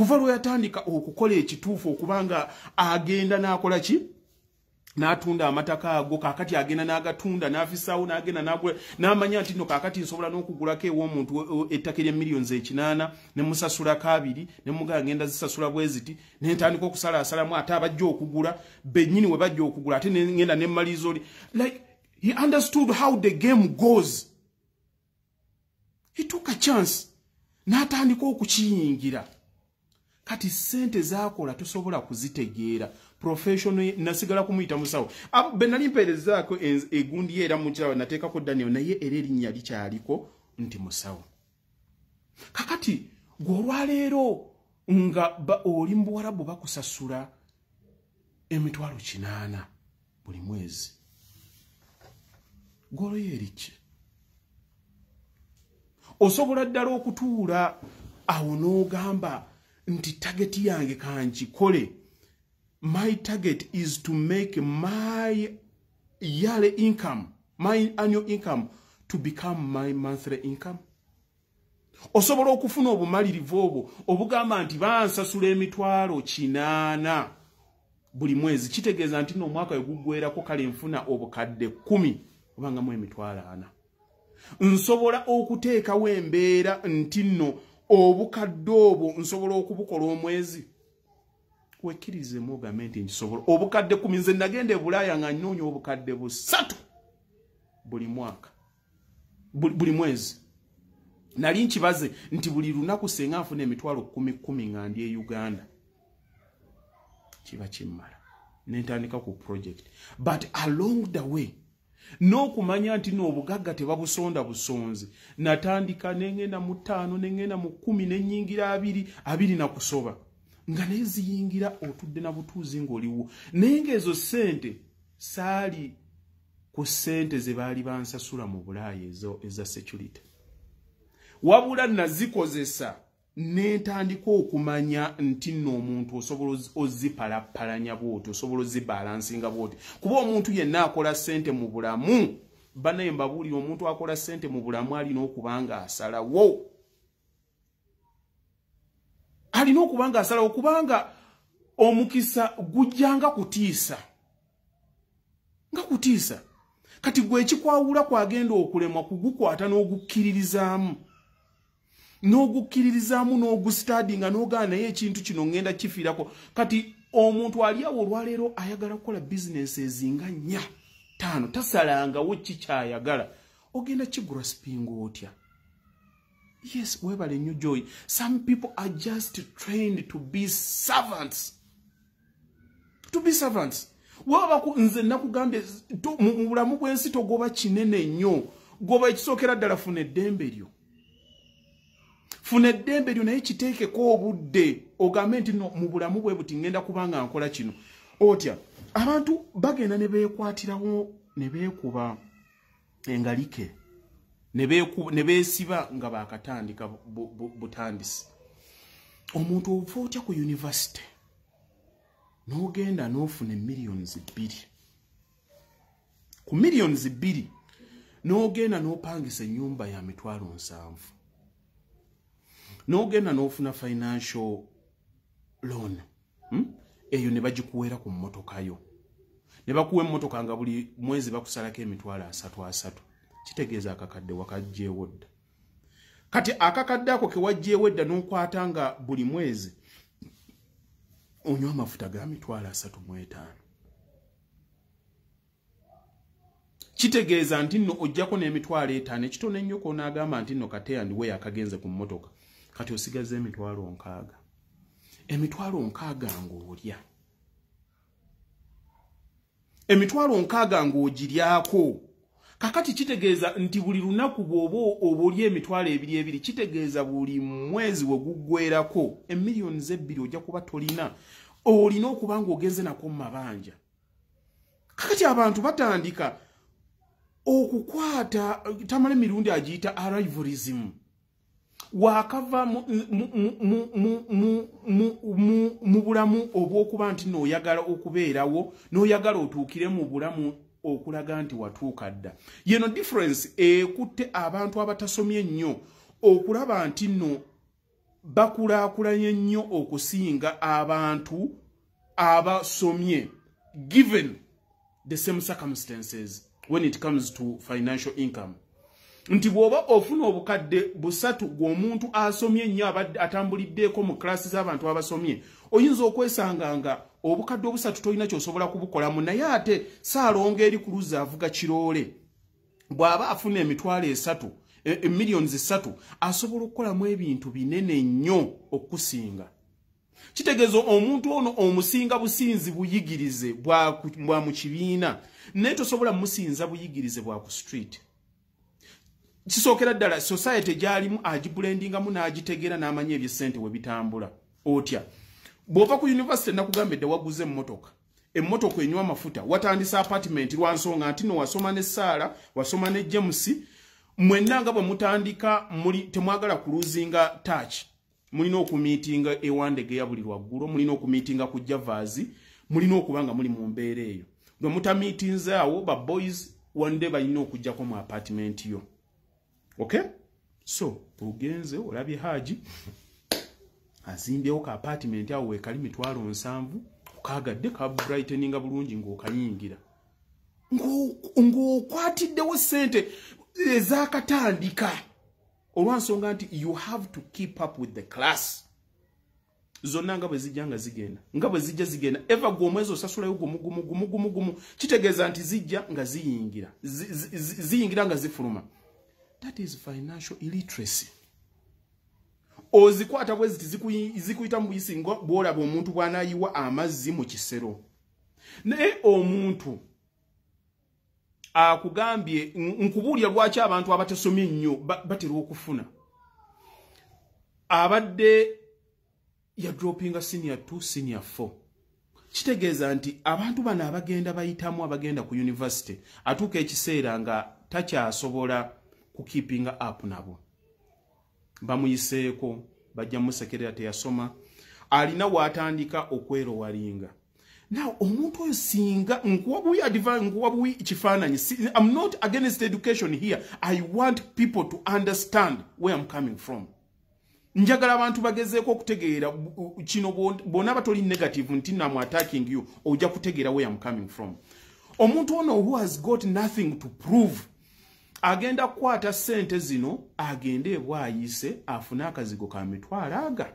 kuva lwe yatandika okukola ekituufu okubanga agenda n'akola ki? N'atunda amataka ago kaakati agenda n'agatunda n'afisaawo n'agenda n'agula n'amanya nti nno kaakati nsobola n'okugulako ew'omuntu ettaka ery'emiliyoni ekinaana ne musasulako abiri ne mugaa ngenda zisasula bwe ziti ne ntandika okusalaasalamu ate abajja okugula bennyini we bajja okugula ate ngenda nemmaliriza oli. Like he understood how the game goes. He took a chance. N'atandika okukiyingira kati sente zakola tosobola kuzitegeera. Professional nasigala kumuyita musawo. Benali mpeerezaako egundi era mukirawe nateekako daniel naye era erinnya likyaliko nti musawo. Kakati gweolwaleero nga oli mu buwarabu bakusasula emitwalo kinaana buli mwezi gwoloyo eriki osobola ddala okutuula awo n'ogamba nti tageti yange kankikole my target is to make my yearly income my annual income to become my monthly income. Osobola okufuna obumalirivu obwo obugamba nti bansasula emitwalo kinaana buli mwezi kitegeeza nti noomwaka weguggwerako kale nfuna obukadde kumi obangamu emitwalo ana. Nsobola okuteekawo embeera nti nno obukadde obwo nsobola okubukola omwezi? Wekkirizemu ogambe nti nkisobola. Obukadde kumi nze nagenda ebulaaya nga nnoonya obukadde busatu buli mwaka. Buli mwezi. Nali nkibaze nti buli lunaku senga nfuna emitwalo kumi kumi nga ndi e uganda kiba kimmala. Nentandika ku project. But along the way n'okumanya nti n'obugagga tebabusonda busonzi natandika nengenda mu ttaano nengenda mu kumi nenyingira abiri abiri nakusoba nga naye ziyingira otudde na butuuzi ng'oliwo. Naye ngaezo ssente saali ku ssente ze baali bansasula mu bulaaya eza security. Wabula nazikozesa nentandika okumanya nti nno omuntu osobola ozipalapalanya bwoti osobola ozibalansinga bwoti. Kuba omuntu yenna akola sente mu bulamu banaye mbabuulire omuntu akola sente mu bulamu alina okuba nga asalawo. Alina okuba nga asalawo kubanga omukisa gujjanga kutiisa. Nga kutiisa. Kati gwe ekikwawula kwagenda okulemwa kugukwata n'ogukkiririzaamu n'ogukkiririzaamu n'ogustadinga n'ogaa naye ekintu kino ŋŋenda kifiirako. Kati omuntu ali awo olwaleero ayagala kukola bizinensi ezinga nnya taano tasalangawo kikyayagala ogenda kiguraspinga otya? Yes webale nnyo joy. Some people are just trained to be servants. To be servants. Wabaku nze nakugambye mu bulamu bw'ensi togoba kinene nnyo. Goba ekisookera ddala funa eddembe lyo funa eddembe lyo naye kiteekeko obudde ogambe nti no mu bulamu bwe buti ngenda kubanga nkola kino. Otya abantu bagenda ne beekwatirawo ne beekuba engalike ne beesiba nga bakatandika butandisi. Omuntu ova otya ku univesity n'ogenda n'ofuna emiliyonizi bbiri. Ku miliyonizi bbiri n'ogenda n'opangisa ennyumba ya mitwalo nsanvu n'ogenda n'ofuna financial loan hmm? eyo ne bagikuweera ku mmotokayo ne bakuwa emmotoka nga buli mwezi bakusalako emitwalo asatu asatu. Kitegeeza akakadde wakajjeewo dda kati akakadde ako kewajjeewo edda n'okwata nga buli mwezi onywa amafuta ga mitwalo asatu mu etaano. Kitegeeza nti nno ojjako n'emitwalo etaano. Ekitono ennyo konaagamba nti nno kateyandiwe akagenze ku mmotoka kati osigaza emitwalo nkaaga. Emitwalo nkaaga ng'olya. Emitwalo nkaaga ng'ogiryako. Kakati kitegeeza nti buli lunaku bw'oba oba oli emitwalo ebiri ebiri kitegeeza buli mwezi we guggwerako emiliyoni zebbiri ojja kuba tolina. Olina okuba ng'ogenze nako mu mabanja. Kakati abantu batandika okukwata tamala emirundi agiyita arrivalism wakava mu bulamu obw'okuba nti n'oyagala okubeerawo n'oyagala otuukire mu bulamu okulaga nti watuuka dda. Yeno difference ekutte abantu abatasomye ennyo okulaba nti nno bakulaakulanye nnyo okusinga abantu abasomye given the same circumstances when it comes to financial income nti bw'oba ofuna obukadde busatu gw'omuntu asomye ennyo atambuliddeeko mu klassi z'abantu abasomye oyinza okwesanga nga obukadde obusatu tolina kyosobola kubukolamu naye ate saalonga eri ku luzzi avuga kiroole. Bw'aba afuna emitwalo esatu emiliyoni zisatu asobola okukolamu ebintu binene nnyo okusinga. Kitegeeza omuntu ono omusinga businzi buyigirize bwa mu kibiina naye tosobola musinza buyigirize bwa ku street kisookera ddala society gyalimu agibulendingamu n'agitegeera n'amanya ebyesente we bitambula. Otya? Bw'ova ku univesity nakugamba edde waguza emmotoka emmotoka enywa amafuta watandisa apartment lwansonga nti no wasoma ne saara wasoma ne james mwenna nga bwe mutandika muli temwagala kuluzinga touch. Mulina okumiitinga ewandege ya buli lwaggulo mulina okumiitinga ku javaazi mulina okuba nga muli mu mbeera eyo. Bwe mutamiitinze awo ba boys wande balina okugjako mu apartment yo okay? So ogenze olabye haji azimbyewo ka apartment awo wekali mitwalo nsanvu okagadde ka brighteninga bulungi ng'okayingira. Ng'okwatiddewo sente ezakatandika. Olwansonga nti you have to keep up with the class. Zonna nga bwe zijja nga zigenda nga bwe zijja zigenda. Eva gwe omwezi osasulayo gumugumugumugumugumu kitegeeza nti zijja nga ziyingira ziyingira nga zifuluma that is financial illiteracy. Ozikwata bwe ziti zikuyita mu buyisi nga bwolaba omuntu bw'anayiwa amazzi mu kisero. Naye omuntu akugambye nkubuulya lwaki abantu abatasomye ennyo batera okufuna. Abadde yadropinga senior 2 senior 4 kitegeeza nti abantu bano abagenda bayitamu abagenda ku university atuuka ekiseera nga takyasobola kukeepinga up nabo. Bamuyiseeko bajja musekerera teyasoma alina waatandika okwerowalinga now omuntu oyo singa nkuwa buwi nkuwa buwi kifaananyi im not against education here. I want people to understand where im coming from. Njagala abantu bagezeeko okutegeera kino bwona batoli negative nti namu attacking you ojja kutegeera where im coming from. Omuntu ono who has got nothing to prove agenda kukwata ssente zino agende ebwayise afune akazigo ka mitwalo aga.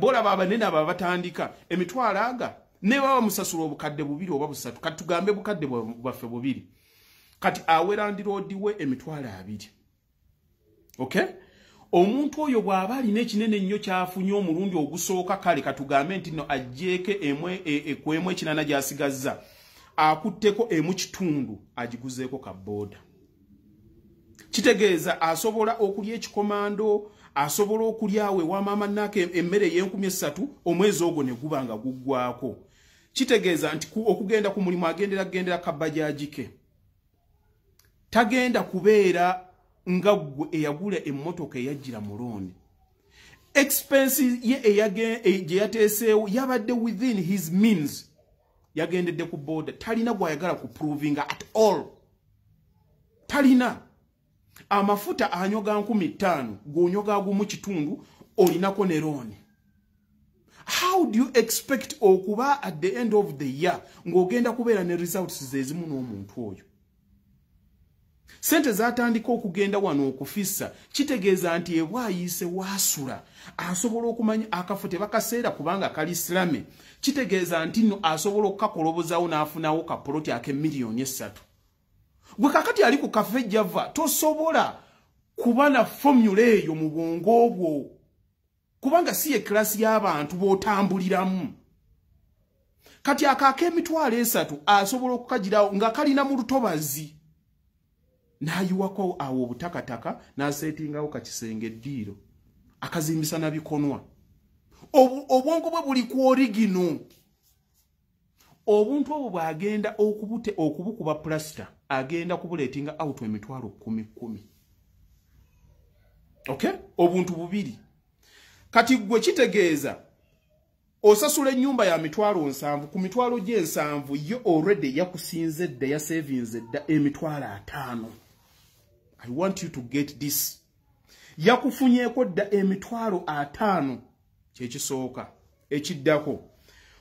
Bolaba abanene abo abatandika emitwalo aga. Ne baba bamusasula obukadde bubiri oba busatu kati tugambe bukadde bwaffe bubiri. Kati awera ndiroodiwe emitwalo abiri. Okay omuntu oyo bw'aba alina ekinene ennyo kyafunye omulundi ogusooka kale katugambe nti no ajjeeko ekwemu e, ekinana gy'asigazza akutteko emu kitundu agiguzeeko ka booda. Kitegeeza asobola okulya ekikomando asobola okulyawo ewa maama nnaako emmere ey'enkumi essatu omwezi ogwo ne guba nga guggwako kitegeeza nti okugenda ku mulimu agendera gendera kabajajike tagenda kubeera nga gwe eyagula emmotoka eyajjira mu looni expense ye gye yateeseewo yabadde within his means yagendedde ku booda talina gwayagala kuprovinga at all. Talina. Amafuta anyoga nkumi ttaano g'onyoga agumu kitundu olinako ne looni how do you expect okuba at the end of the year ng'ogenda kubeera ne results zezimu n'omuntu oyo sente zatandika okugenda wano okufissa kitegeeza nti ebwayiise waasula. Asobola okumanya akafo tebakaseera kubanga kali silame kitegeeza nti nno asobola okukakolobozaawo n'afunawo kapoloti ak'emiliyoni essatu. Gwe kakati ali ku kafe java tosobola kuba na fomula eyo mu bwongo bwo. Kubanga si ekilasi y'abantu b'otambuliramu. Kati akaako emitwalo esatu asobola okukagirawo nga kalina mu lutobazi n'ayiwako awo obutakataka n'aseetingawo kakisenge eddiiro akazimbisa na bikonwa. Obwongo bwe buli ku origino. Obuntu obwo bw'agenda okubukuba pulasita agenda kubuleetinga out emitwalo kumi kumi. Okay obuntu bubiri. Kati gwe kitegeeza osasula ennyumba ya mitwalo nsanvu ku mitwalo gy'ensanvu ye already yakusinze dda yasevinze dda emitwalo ataano i want you to get this. Yakufunyeeko dda emitwalo ataano kyekisooka ekiddako.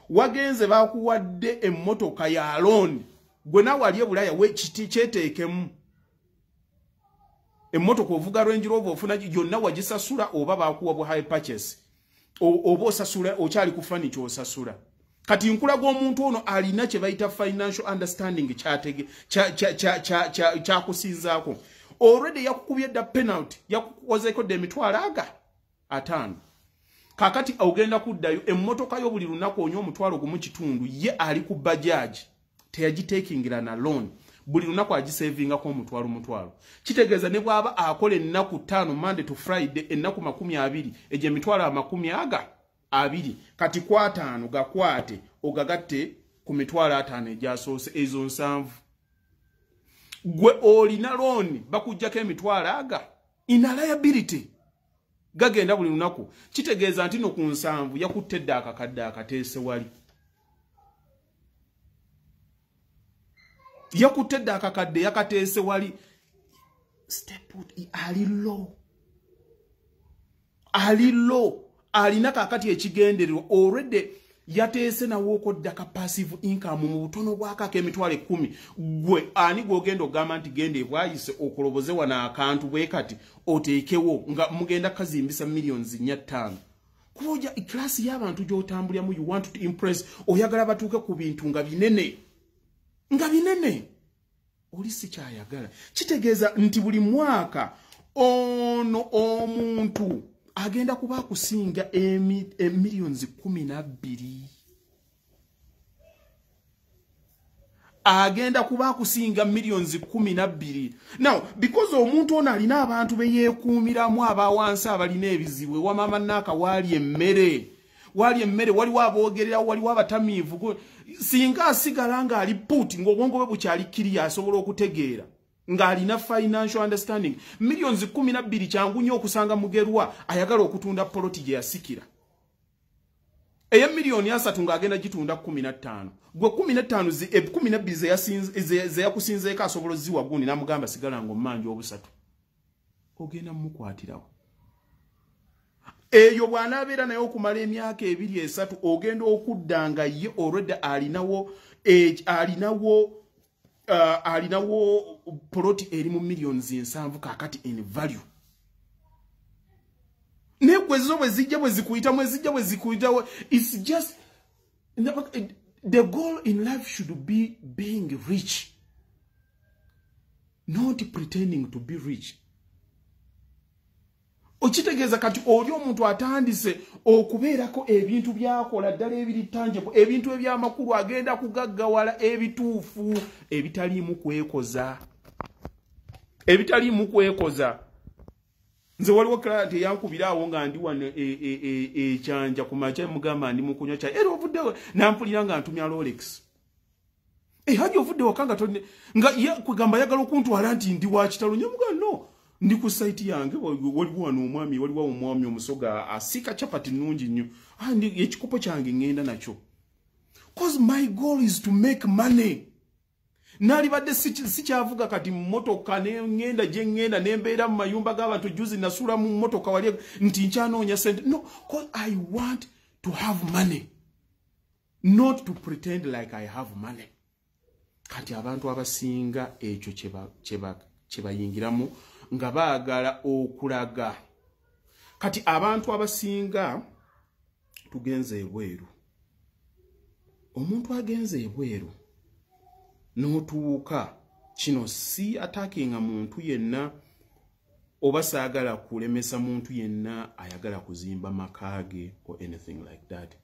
Wagenze bakuwadde emmotoka ya looni gwe naawe ali ebulaya wekiti kyeteekemu. Emmotoka ovuga lwenjirova ofuna yonna wagisasula oba bakuwa bwa high purchase. Oba osasula okyali ku fani kyosasula. Kati nkulaga omuntu ono alina kye bayita financial understanding kyakusinzaako already yakukubye dda penalty yakukozeeko dda emitwalo aga ataano. Kakati ogenda kuddayo emmotoka yo buli lunaku onya omutwalo gumu kitundu ye ali ku bajaaji teyagitekingira na loan. Buli lunaku agisavingako omutwalo mutwalo kitegeeza ne bw'aba akola ennaku ttaano monday to friday ennaku makumi abiri egyo emitwalo amakumi aga abiri kati kwataano gakwate ogagatte ku mitwalo ataano egyasoose ezo nsanvu gwe olina looni bakugjako emitwalo aga? Ina liability. Gagenda buli lunaku. Kitegeeza nti no ku nsanvu yakutte dde akakadde akateese wali. Yakutte edde akakadde yakateese wali. Steput ali lo. Ali lo. Alina kakati ekigendererwa. Olwedde yateese nawo okodda ka passive income mu butono bwakako emitwalo ekumi gwe ani gwogenda okugamba nti genda ebwayise okoloboze wano akantu bwe kati oteekewo nga mugenda kazimbisa millions nya ttaano? Kuba oja ekilasi y'abantu gy'otambuliramu you want to impress oyagala batuuke ku bintu nga binene. Nga binene. Oli si kyayagala kitegeeza nti buli mwaka ono omuntu agenda kuba akusinga emiliyoni kumi nabbiri agenda kuba akusinga miliyoni kumi nabbiri now because omuntu ono alina abantu beyeekuumiramu abawansi abalina ebizibu ewamama naaka waali emmere. Waali emmere waliwo aboogererawo waliwo abatamiivu. Singa asigala ng'ali puuti ng'obwongo bwe bukyali kiriya asobola okutegeera ng'alina financial understanding. Miliyoni kumi nabbiri kyangu nnyo okusanga mugerwa ayagala okutunda poloti gye yasikira. Ey'emiliyoni asatu ng'agenda gitunda kumi nattaano gwe kumi nattaano kumi nabbiri ze yakusinzeeko asobola oziwa gundi n'amugamba sigala nga omumanja obusatu. Ogenda mumukwatirawo eyo bw'anaabeera naye okumala emyaka ebiri esatu ogenda okudda nga ye olwedde alinawo alinawo uh, alinawo poloti eri mu millions ensanvu kakati in value. Negwezo bwe zijja bwe zikuyitamu ezijja bwe zikuyitawo its just the goal in life should be being rich not pretending to be rich. Okitegeeza kati oli omuntu atandise okubeerako ebintu byakola ddala ebiritanjebu ebintu ebyamakulu agenda kugaggawala ebituufu ebitaliimu kwekoza. Ebitaliimu kwekoza. Nze waliwo client eyankubiraawo nga ndi wano ekyanja e, e, ku makya mugamba ndi mukunywa kya era ovuddewo nampulira nga ntumya rolex. Haji ovudde waka nga nga kugamba yagala okuntwala nti ndi wakitalo nyamugaa no ndi ku saiti yange waliwo wano omwami waliwo omwami omusoga asiika capati nungi nnyo. Ekikopo kyange ŋŋenda nakyo. Cause my goal is to make money nalibadde sikyavuga kati mumotoka neŋŋenda gye ŋŋenda nembeera mu mayumba g'abantu juzi nasula mu motoka wali nti nkyanoonya sente no cause i want to have money not to pretend like i have money kati abantu abasinga ekyo kyebayingiramu cheba nga baagala okulaga. Kati abantu abasinga tugenze ebweru. Omuntu agenze ebweru n'otuuka kino si atakinga muntu yenna oba saagala kulemesa muntu yenna ayagala kuzimba makaage or anything like that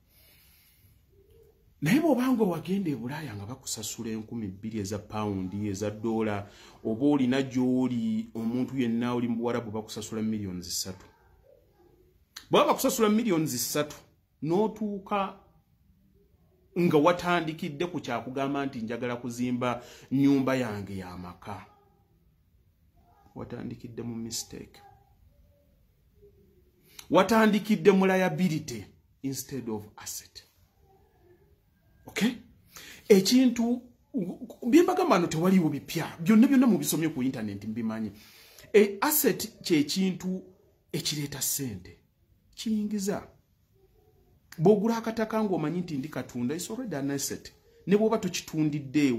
naye bw'obanga wagenda e bulaaya nga bakusasula enkumi bbiri eza pawundi eza dola oba olina gy'oli omuntu yenna oli mu buwarabu bakusasula miliyoni zisatu bwaba bakusasula miliyoni zisatu n'otuuka nga watandikidde ku kyakugamba nti njagala kuzimba nyumba yange y'amaka watandikidde mu mistake. Watandikidde mu liability instead of asset okay ekintu byembagamba no tewaliwo bipya byonna byonna mubisomye ku intaneti mbimanyi e asset kyekintu ekireeta ssente kiyingiza. Bwogula akataka ngaomanyi nti ndi katunda is already an asset. Ne bwoba tokitundidde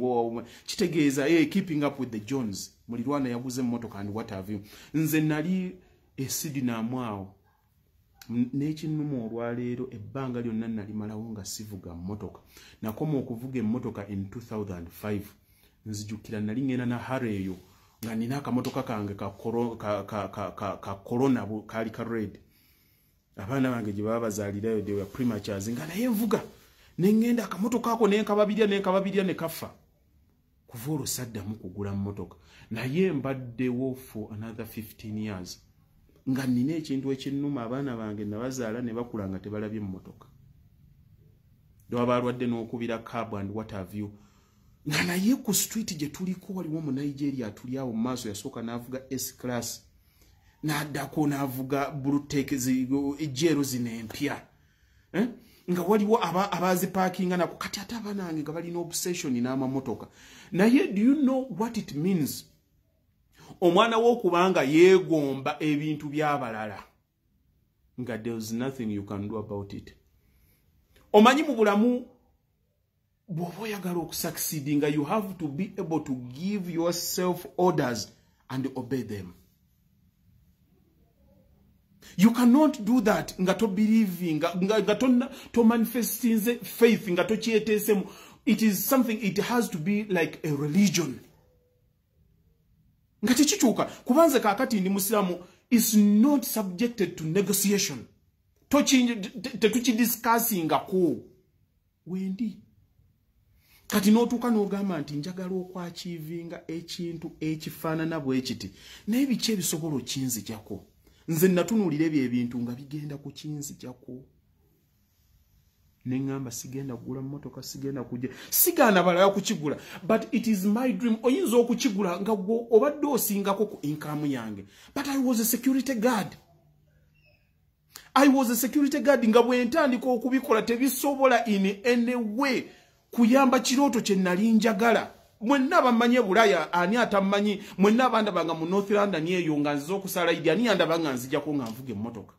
kitegeeza hey, keeping up with the jones. Mulirwana yaguze emmotoka and what have you. Nze nali esidinamu awo n'ekinnuma olwaleero ebbanga lyonna nalimalawo nga sivuga mmotoka. Nakoma okuvuga emmotoka in 2005 nzijukira nali ngenda na hara eyo nga nina akamotoka kange ka korona kaali ka red. Abaana bange gye baba bazaalirayo dewa primatures nga naye nvuga. Neŋŋenda akamotoka ako nenkababirya nenkababirya ne kafa. Kuva olwo saddamu kugula mmotoka. Naye mbaddewo for another 15 years nga nina ekintu ekinnuma abaana bange nabazaala ne bakula nga tebalabye mmotoka. Dwaba alwadde n'okubira cab and you. Nga naye ku street gye tuliko waliwo omunigeria atuli awo mu maaso yasooka n'avuga s class n'addako n'avuga blutek ejjeero zino empya. Eh? nga waliwo abazipaakinga nako kati ate abanange nga balina obsession n'amamotoka. Naye do you know what it means omwana w'okubanga yeegomba ebintu by'abalala nga there's nothing you can do about it. Omanyi mu bulamu bw'oba oyagala okusucceedinga you have to be able to give yourself orders and obey them. You cannot do that nga tobelieving nga tomanifestinze faith nga tokyeteesemu it is something it has to be like a religion nga tekikyuka kubanze kaakati ndi musiramu is not subjected to negotiation. Tetukidiscussingako wendi kati n'otuuka n'ogamba nti njagala okwakiivinga ekintu ekifaanana bwe kiti naye biki ebisobola okinzijako nze natunuulira ebyo ebintu nga bigenda ku kinzijako neŋŋamba sigenda kugula mumotoka sigenda kujja. Sigaana balala kukigula but it is my dream. Oyinza okukigula nga gwe obadde osingako ku inkamu yange. But i was a security guard. I was a security guard nga bwe ntandika okubikola tebisobola in any way kuyamba kirooto kye nali njagala. Mwenna bamanye bulaya ani atammanyi? Mwenna abandabanga mu north london eyo nga nziza okusala idi ani yandaba nga nzijako nga nvuga emmotoka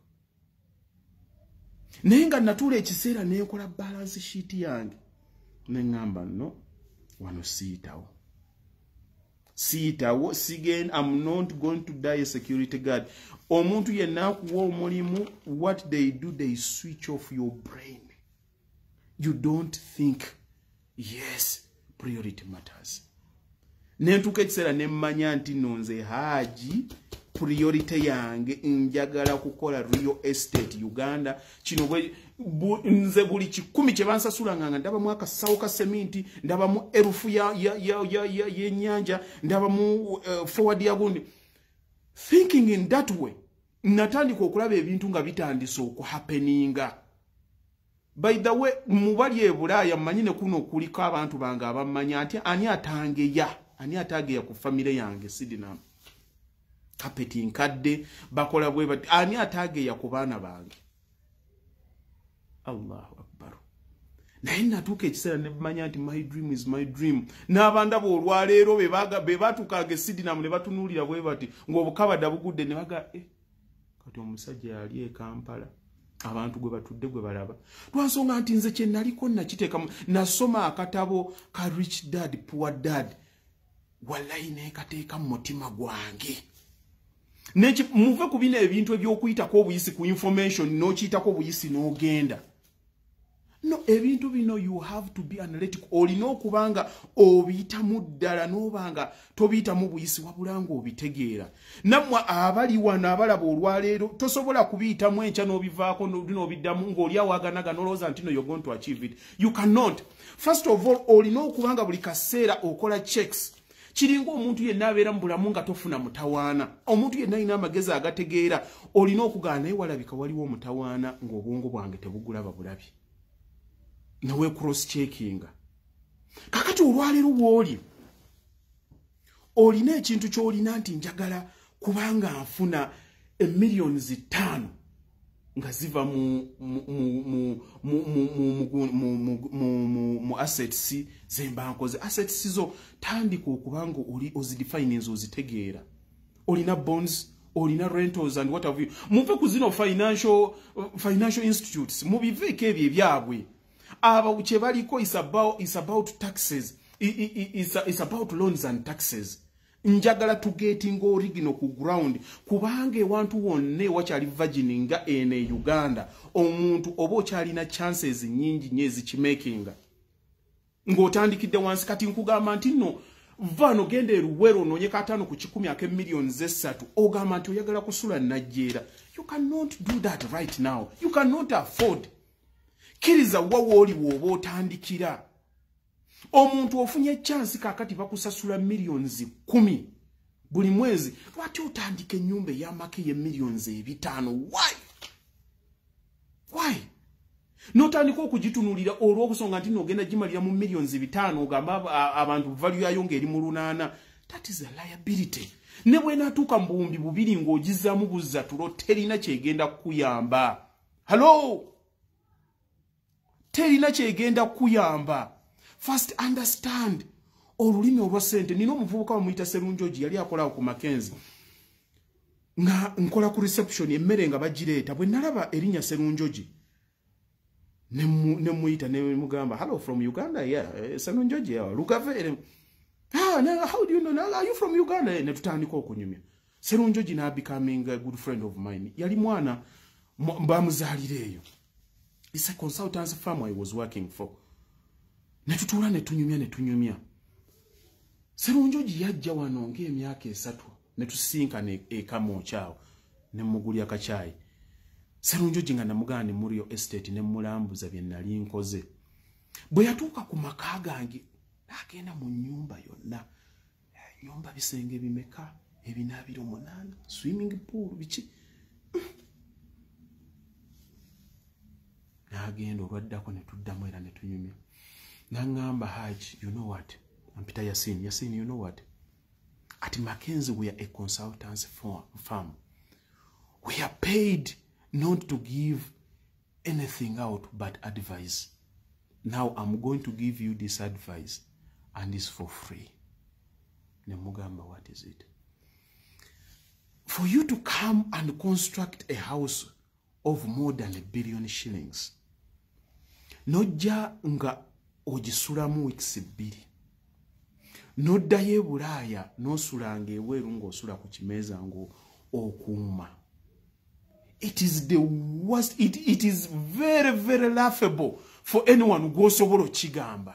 naye nga natuula ekiseera nenkola balance sheet yange. Neŋŋamba no wano siyitawo. Siyitawo sigen am not going to die a security guard. Omuntu yenna akuwa omulimu what they do they switch off your brain. You don't think yes priority matters. Nentuuka ekiseera nemmanya nti no nze haaji priority yange njagala kukola real estate uganda. Kino nze buli kikumi kyebansasulanga nga ndabamu akasawo ka seminti ndabamu erufu yenyanja ndabamu uh, forward yagundi thinking in that way natandika okulaba ebintu nga bitandise okuhappeninga by the way mubali ebulaaya mmanyi ne kuno okuliko abantu bange abamanya nti ani atangeya? Ani atangeya ku famire yange sidinam kapeti nkadde bakola bwe bati ani atageya ku baana bange? Allahu akbar. Naye natuuka ekiseera nemanya nti my dream is my dream. N'abandaba olwaleero be batukanga esidinamu ne batunuulira bwe bati ng'obukabada bugudde ne baga eh, kati omusajja yali ekampala abantu gwe batudde gwe balaba. Lwansonga nti nze kyenaliko nakiteekamu nasoma akatabo ka rich dad poor dad. Wallayi neekateeka mu mutima gwange muve ku bino ebintu ebyokuyitako obuyisi ku information n'okiyitako obuyisi n'ogenda. No ebintu bino you have to be analytic. Olina okubanga obiyitamu ddala n'obanga tobiyitamu buyisi wabula nga obitegeera. Nammwe abali wano abalaba olwaleero tosobola kubiyitamu enkya n'obivaako n'obiddamu ng'oli awaganaga n'olowooza nti no you're going to achieve it. You cannot. First of all olina okubanga buli kaseera okola checks kiringa omuntu yenna abeera mu bulamu nga tofuna mutawaana. Omuntu yenna alina amagezi agategeera olina okugaa naye walabika waliwo omutawaana ng'obwongo bwange tebugulaba bulabi. Nawe cross checkinga kakati olwaleero wooli olina ekintu kyolina nti njagala kubanga nfuna emiliyoni zitaano nga ziva mu assets zemba nkoze assets zo tandika okubanga oli ozidefininze ozitegeera olina bonds olina rentals and what have you muve ku zino financial, financial institutes mubiveeko ebyo ebyabwe abo kyebaliko is about, is about taxes is about loans and taxes njagala tugetinga original ku ground. Kubanga ewantu wonna ewakyali virgin nga eno e uganda omuntu oba okyalina chances nyingi nyo ezikimakinga ng'otandikidde wansi kati nkugamba nti nno vano genda eruwero ononye kataano ku kikumi ak'emiliyoni zessatu. Ogamba nti oyagala kusula najjeera you cannot do that right now. You cannot afford. Kkiriza wawooli wooba otandikira omuntu ofunye chansi kakati bakusasula miliyoni kumi. Buli mwezi lwati otandika enyumba eyamaka eyemiliyoni ebitaano? Why? Why? Notandika okugitunulira olw'okusonga nti nogenda gimalira mu miliyoni bitaano ogamba abantu valu yayo ngaeri mu lunaana? That is a liability. Ne bwenatuuka mu buwumbi bubiri ng'ogizaamu buzza tulo terina kyegenda kukuyamba. Hallo terina kyegenda kuyamba first understand. Olulimi olwa sente nina omuvubuka bamuyita serunjogi yali akolawo ku makenzi nga nkola ku reception emmere nga bagireeta bwe nalaba erinnya serunjogi nemuyita nemugamba hallo from uganda? Yeah, eh, serunjogi lugave ah, how do you know are you from uganda? Eh, netutandika okunyumya. Serunjogi nabecoming a good friend of mine. Yali mwana bamuzaalira eyo is a consultants firm i was working for netutuula netunyumya netunyumya. Serunjogi yajja wano ngaemyaka esatu netusinkana ekamokyawo nemugulya kacyayi serunjogi nga namugaa ne murio estate nemulambuza bye nali nkoze. Bwe yatuuka ku maka gange nagenda mu nyumba yonna. Nyumba bisenge bimeka? Ebinaabiri omunaana swimming pool biki? Nagenda olwaddako netuddamu era netunyumya naŋŋamba haj you know what? Ampita yasin. Yasin you know what? At mackenzie we are a consultants firm. We are paid not to give anything out but advice. Now i'm going to give you this advice and it's for free. Nemugamba what is it? For you to come and construct a house of more than a billion shillings nojja nga ogisulamu wiikisi bbiri. Noddayo ebulaaya n'osulanga eweeru ng'osula ku kimeeza ngo okuuma. It is the worst it, it is very very laughable for anyone gw'osobola okigamba.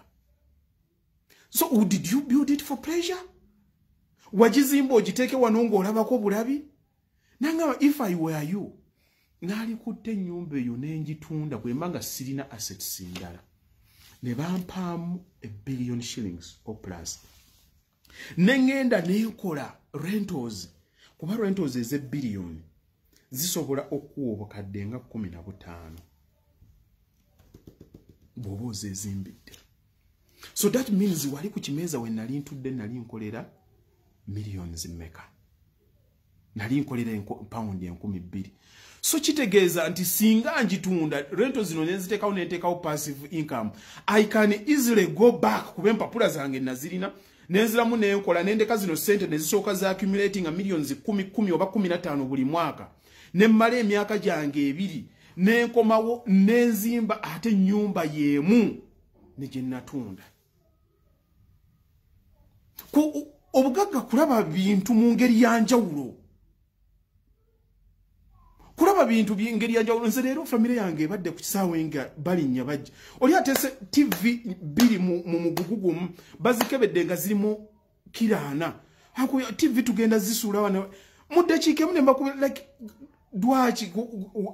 So did you build it for pleasure? Wagizimba ogiteeke wano ng'olabako bulabi? Nangaba if i were you naalikutte ennyumba eyo n'engitunda bwemba nga sirina assets ndala ne bampaamu ebillion shillings o plus. Neŋŋenda nenkola rentals kuba rentals ez'ebiliyoni zisobola okuwa obukadde nga kumi na butaano. Bw'oba ozeezimbidde. So that means wali ku kimeeza we nali ntudde nali nkolera miliyoni zimmeka nali nkolera pawundi enkumi bbiri so kitegeeza nti singa njitunda rento zino nenziteekawo nenteekawo passive income. I can easily go back kuba empapula zange nazirina nenziramu nenkola nendeka zino sente nezisooka za accumulating millions 1 oba 15 buli mwaka. Nemmala emyaka gyange ebiri nenkomawo nenzimba ate nyumba yemu negyenatunda obugagga kulaba bintu mu ngeri yanjawulo kulaba bintu ngeri yanjawulo nze leero famire yange ebadde ku kisaawe nga balinnya bajja. Oli atese tv biri mu mugugu gumu bazikebedde nga zirimu kiraana tv tugenda zisuula wana muddakiika emu nembakuba like dwaki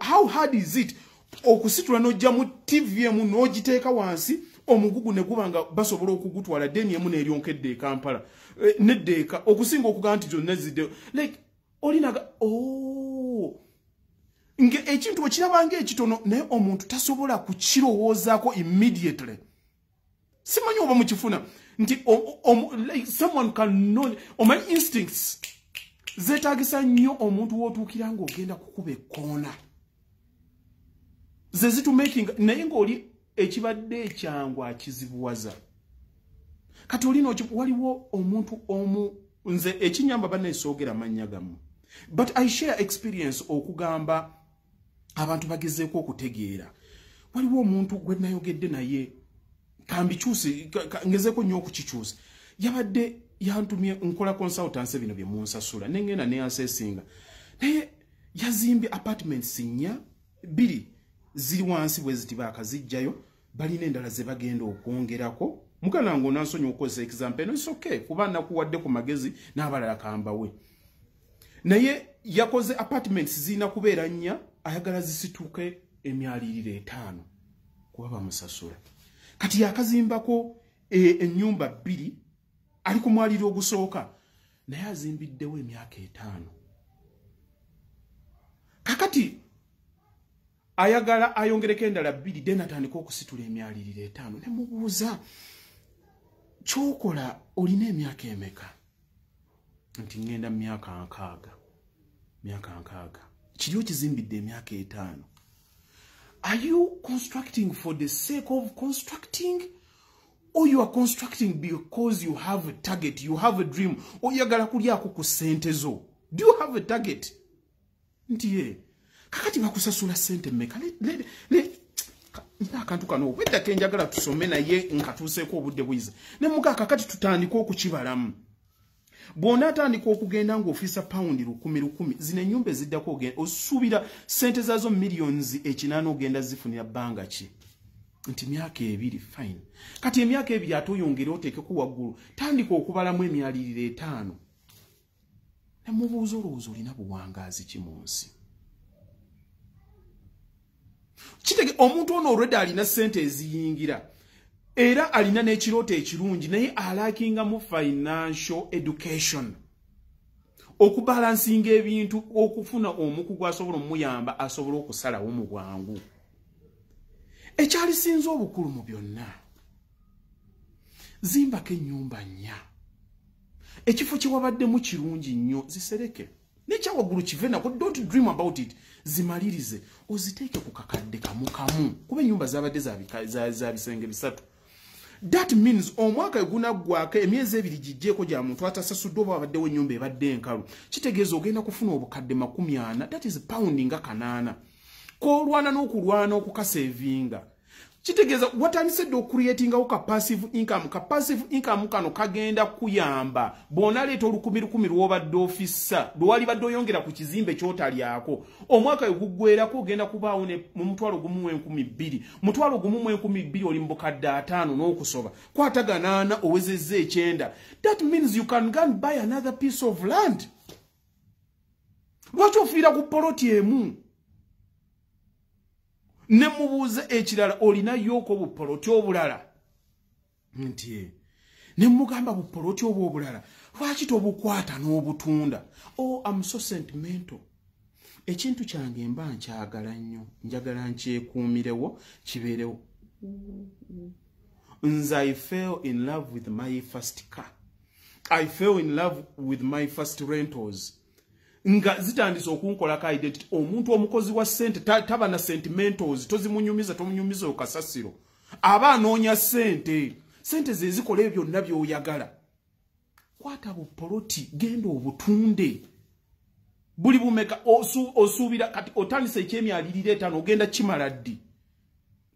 how hard is it okusitula n'ojja mu tv emu n'ogiteeka wansi? Omugugu ne guba nga basobola okugutwala deni emu neeryonkedde ekampala eh, neddeeka okusinga okugaa nti zonna zidde like olinaga oh. Ekintu bwekirabanga ekitono naye omuntu tasobola kukirowoozaako immediately. Simanyi oba mukifuna nti someone can know omanyi instincts zeetagisa nnyo omuntu wootuukira ngaogenda kukuba ekkoona. Ze zitumaking naye ngaoli ekibadde ekyangu akizibuwaza. Kati olina waliwo omuntu omu nze ekinyamba bannaesoogera mannya gammwe but i share experience okugamba abantu bagezeeko okutegeera. Waliwo omuntu gwe nayogedde naye kambikyuse ngezeeko nnyo okukikyusa. Yabadde yantumye nkola consultancy bino byemunsasula nengenda neyansesinga naye yazimbye apartments nnya bbiri ziri wansi bwe ziti baakazijjayo balina endala ze bagenda okwongerako. Mukana nga onansonyi okukozesa example eno isoke kuba nakuwadde ku magezi n'abalala kambawe. Naye yakoze apartments zirina kubeera nnya ayagala zisituke emyaliriro etaano kuba bamusasula. Kati yakazimbako ennyumba e, bbiri ali ku mwaliro ogusooka naye azimbiddewo emyaka etaano. Kakati ayagala ayongereko endala bbiri then atandika okusitula emyaliriro etaano. Nemubuuza kyokola olina emyaka emeka? Nti ŋŋenda mu myaka nkaaga myaka nkaaga kiri okizimbidde emyaka etaano? Are you constructing for the sake of constructing? Or you are constructing because you have a target you have a dream oyagala kulyako ku sente zo? Do you have a target? Nti ye. Kakati bakusasula sente mmeka? Akantu kano obweddako enjagala tusome naye nga tuuseeko obudde bwize. Ne muka kakati tutandika okukibalamu bw'onaatandika okugenda ng'ofiisa pawundi lukumi lukumi zino ennyumba eziddako ogenda osuubira sente zaazo miliyonzi ekinaana ogenda zifunira bbanga ki? Nti myaka ebiri fine. Kati emyaka ebiri ate oyongere oteekeko waggulu tandika okubalamu emyaliriro etaano. Nemubuuza olowooza olina buwangaazi ki mu nsi? Kitege omuntu ono olwedde alina sente eziyingira era alina n'ekirooto ekirungi naye alakingamu financial education. Okubalansinga ebintu okufuna omukugu asobola omuyamba asobole okusalawo mu bwangu. Ekyalisinza obukulu mu byonna. Zimbako ennyumba nnya. Ekifo kyewabaddemu kirungi nnyo zisereke. Nekyawaggulu kive nako dont dream about it. Zimalirize. Oziteeke ku kakadde kamu kamu. Kuba ennyumba zabadde za bisenge bisatu that means omwaka egunaggwako emyezi ebiri gijjeeko gya muntu atasasudde oba wabaddewo ennyumba ebadde enkalu kitegeeza ogenda kufuna obukadde makumi ana that is paundi nga kanaana koolwana n'okulwana okukaseevinga kitegeeza watandise dde okureatingawo ka passive income ka passive income kano kagenda kuyamba. Bw'onaleeta olukumi lukumi lw'obadde ofissa lwewali badde oyongera ku kizimbe kyotalyako. Omwaka weguggwerako ogenda kubaawo mu mutwalo gumu mu enkumi bbiri. Mutwalo gumu mu enkumi bbiri oli mu bukadde ataano n'okusoba. Kwataganaana owezezza ekyenda. That means you can gan buy another piece of land. Lwaki ofiira ku poloti emu ne mubuuza ekirala olinayooko bupoloti obulala? Nti ne mugamba bupoloti obwo obulala? Lwaki tobukwata n'obutunda? O oh, am so sentimental. Ekintu kyange mba nkyagala nnyo njagala nkyekuumirewo kibeerewo. Nze i fell in love with my first car. I fell in love with my first rentals nga zitandise okunkolako identity. Omuntu omukozi wa sente taba na sentimentals tozimunyumiza tomunyumiza okasasiro aba anoonya sente sente zezikola ebyo byonna byoyagala. Kwata bupoloti genda obutunde. Buli bumeka osuubira kati otandisa ekyemyaliriro etaano ogenda kimala ddi?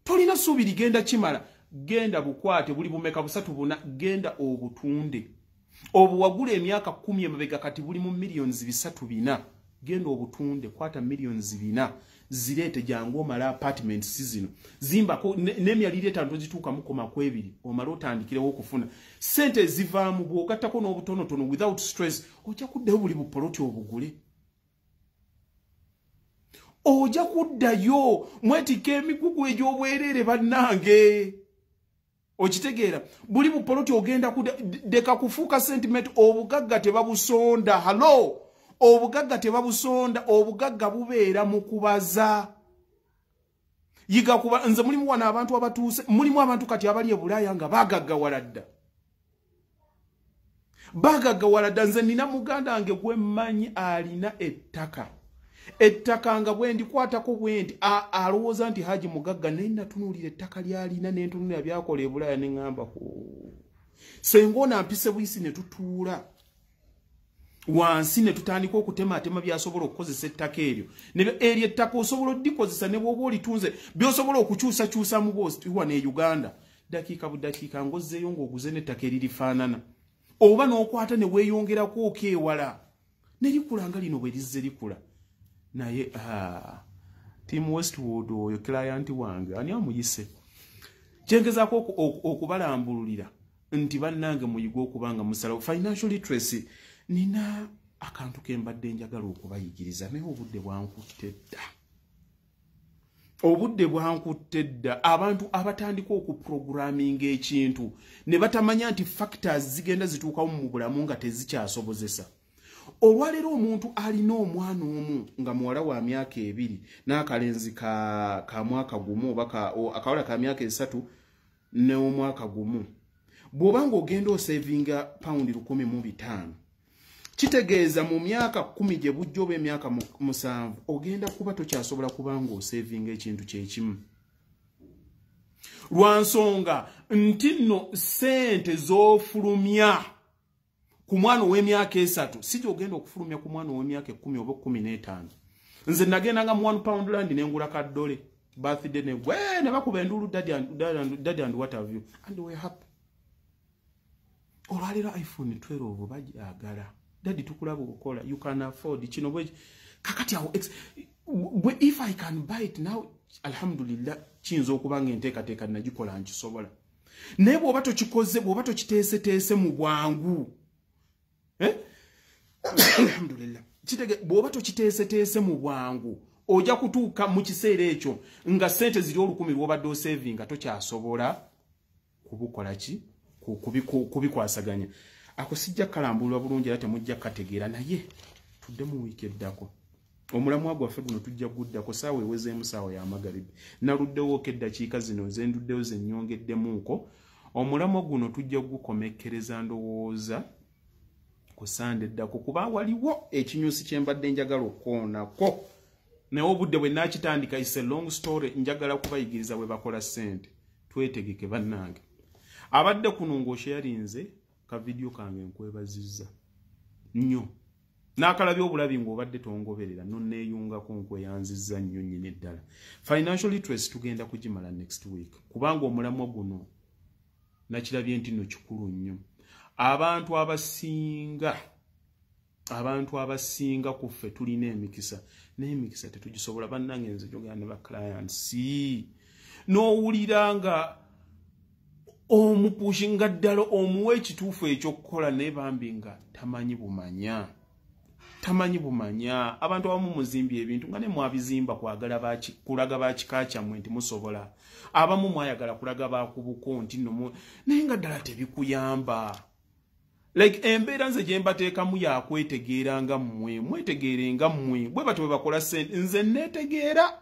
Tolina suubiri genda kimala. Genda bukwate buli bumeka busatu buna genda obutunde obuwagula emyaka kumi emabega kati buli mu miliyoni bisatu bina genda obutunde kwata miliyoni bina zireete jangu omala apartments zino. Zimbako n'emyaliro etaano togituukamu komaku ebiri omale otandikirewo okufuna. Sente ezivaamu bw'ogattako n'obutonotono without stress ojja kuddayo buli bupoloti obugule. Ojja kuddayo mwetika emigugu egy'obwereere bannange okitegeera buli bupoloti ogenda deka kufuuka sentiment obugagga tebabusonda. Halo obugagga tebabusonda obugagga bubeera mu kubaza. Yiga kuba nze mulimu wano abantu abatuuse mulimu abantu kati abali e bulaaya nga bagaggawala dda bagaggawala dda nze nina muganda wange gwemmanyi alina ettaka ettaka nga bwe ndikwatako bwe nti alowooza nti haji mugagga naye natunuulira ettaka lyalina nentunulira byakola ebulaya neŋŋamba senga ono ampise buyisi ne tutuula wansi ne tutandika okutematema byasobola okukozesa ettaka eryo eryo ettaka osobola oddikozesa ne bwoba olitunze byosobola okukyusakyusa mu bwa ne uganda. Dakiika budakiika ngaozzeeyo ng'oguze n'ettaka eririfaanana. Oba n'okwata ne weeyongerako okeewala ne likula nga lino bwe lizze likula naye ah, tim westwood oyo client wange ani amuyise? Kyengezaako okubalambululira nti bannange muyiga okubanga musalawo financial literacy nina akantu kembadde njagala okubayigiriza naye obudde bwankutte dda. Obudde bwankutte dda. Abantu abatandika okuprograminga ekintu ne batamanya nti factors zigenda zituukawo mu bulamu nga tezikyasobozesa olwaleero omuntu alina omwana omu nga muwala wa myaka ebiri n'akalenzi ka, ka mwaka gumu oba akawala ka myaka esatu n'omwaka gumu. Bw'oba nga ogenda osevinga pawundi lukumi mu bitaano kitegeeza mu myaka kumi gye bujja oba emyaka musanvu ogenda kuba tokyasobola kuba nga osevinga ekintu kyekimu. Lwansonga nti nno sente z'ofulumya ku mwana ow'emyaka esatu si gyogenda okufulumya ku mwana ow'emyaka ekumi oba ekumi n'etaano. Nze nagendanga mu one pound land nengula kaddole birthday negwe ne bakuba enduulu daddy and what have you? And we happy. Olwaleero iphone 12 bajagala daddy tukulaba okukola you can afford. Kino bwe kakati awo if i can buy it now alhamdulillah kiyinza okuba nga enteekateeka nagikola nkisobola. Naye bw'oba tokikoze bw'oba tokiteeseteese mu bwangu? Alhamdulillah. Kitege bw'oba tokiteeseteese mu bwangu ojja kutuuka mu kiseera ekyo nga sente ziri olukumi lw'obadde osevinga tokyasobola kubukola ki? Kubikwasaganya. Ako sijja kalambulwa bulungi era temujja kategeera naye tudde mu wiiki eddako. Omulamwa gwaffe guno tujja guddako saawa ewezeemu saawa yamagaribi naluddewooko eddakiika zino zenduddewo zenyongeddemuuko omulamwa guno tujja gukomekkereza ndowooza ku sande eddako kuba waliwo ekinyusi kyembadde njagala okwoonako naye obudde bwe nakitandika is a long story njagala kubayigiriza bwe bakola ssente. Twetegeke bannange. Abadde kuno ng'okyeyalinze ka vidiyo kange nkwebazizza. Nnyo. N'akalabya obulabi ng'obadde tongoberera nonneeyungako nkweyanzizza nnyo nnyini eddala financial literacy tugenda kugimala next week kubanga omulamwa guno nakirabye nti nno kikulu nnyo abantu abasinga abantu abasinga ku ffe tulina emikisa n'emikisa tetugisobola. Bannange nze jogera ne baclients n'owulira nga omupushinga ddala omuwa ekituufu ekyokukola naye bambi nga tamanyi bumanya tamanyi bumanya. Abantu abamu muzimbye ebintu nga ne mwabizimba kwagala kulaga bakika kyammwe nti musobola. Abamu mwayagala kulaga bakubuko nti nomu naye nga ddala tebikuyamba like embeera nze gye mbateekamu yakwetegeera nga mmwe mwetegeere nga mmwe. Bwe batyo bwe bakola sente nze neetegeera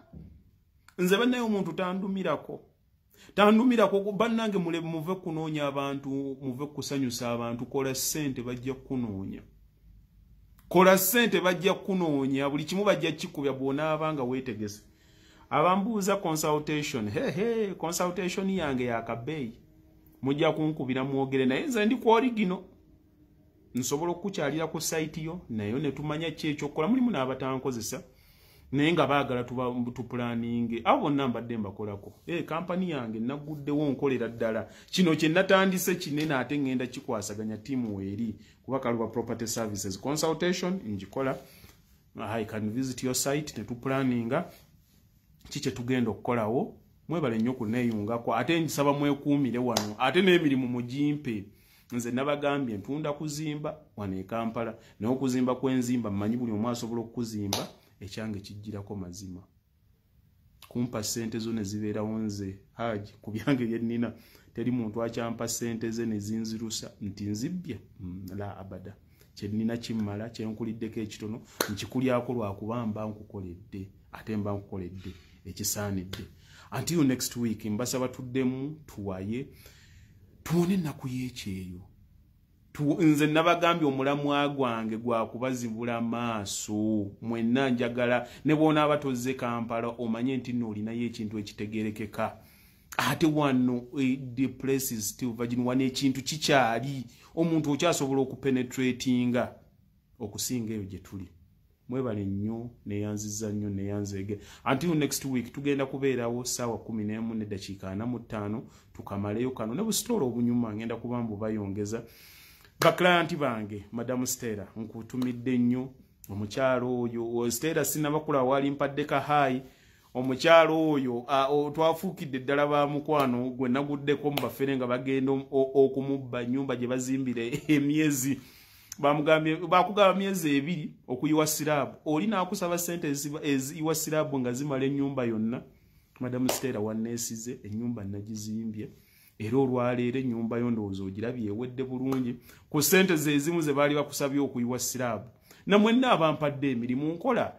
nze bannaye omuntu tandumirako. Tandumirako bannange muve kunoonya abantu muve kusanyusa abantu. Kola sente bajja kunoonya. Kola ssente bajja kunoonya. Buli kimu bajja kikubya bw'onaaba nga weetegese. Abambuuza consultation hehe consultation yange yakabeeyi mujja kunkubira mwogere naye nze ndi kuorigino nsobola okukukyalira ku sayiti yo naye ne tumanya ki ekyokukola mulimu n'abatankozesa naye nga baagala tupulaninge abo bonna mbadde mbakolako. E kampani yange naguddewo nkolera ddala. Kino kye natandise kinene ate ŋŋenda kikwasaganya tiimu weeri kuba kaluba property services. Consultation ngikola. I can visit your site netupulaninga ki kyetugenda okukolawo? Mwebale nnyo kuneeyungako ate ngisaba mwekuumire wano. Ate n'emirimu mugimpe nze nabagambye ntunda kuzimba wano ekampala naye okuzimba kwenzimba mmanyi buli omu asobola okukuzimba ekyange kijjirako mazima. Kumpa sente zo ne zibeerawo nze. Haji ku byange byennina teri muntu akyampa sente ze ne zinzirusa nti nzibbye mm, la abada. Kyennina kimmala kyenkuliddeko ekitono nkikulyako lwakuba mba nkukoledde ate mba nkukoledde ekisaanidde. Until next week mbasaba tuddemu tuwaye tuwone ennaku y'ekyeyo. Nze nabagambye omulamwa gwange gwakubazibula maaso. Mwenna njagala ne bwonaaba tozze kampala omanye nti nno olinayo ekintu ekitegerekeka ate wano eh, the place is still virgin. Wano ekintu kikyali. Omuntu okyasobola okupenetratinga okusinga eyo gye tuli mwebale nnyo neyanziza nnyo neyanzege. Until next week tugenda kubeerawo saawa 1 nedakiika 45 tukamaleyo kano. Ne busitoola obunyuma ngenda kuba mbubayongeza baklanti bange madamu stera nkutumidde nnyo. Omukyalo oyo stera sinabakula wali mpadde kahayi omukyalo oyo twafuukidde eddala bamukwano gwe naguddeko mubafere nga bagenda okumubba nyumba gye bazimbire emyezi bakugaba myezi ebiri okuyiwa siraabu. Oli nakusaba sente eziyiwa siraabu nga zimala ennyumba yonna. Madamu stera wanneesize ennyumba nagizimbye. Era olwaleero ennyumba yo ndowooza ogirabye ewedde bulungi ku ssente zeezimu ze baali bakusabye okuyiwa siraabu. Namwenna abampadde emirimu nkola.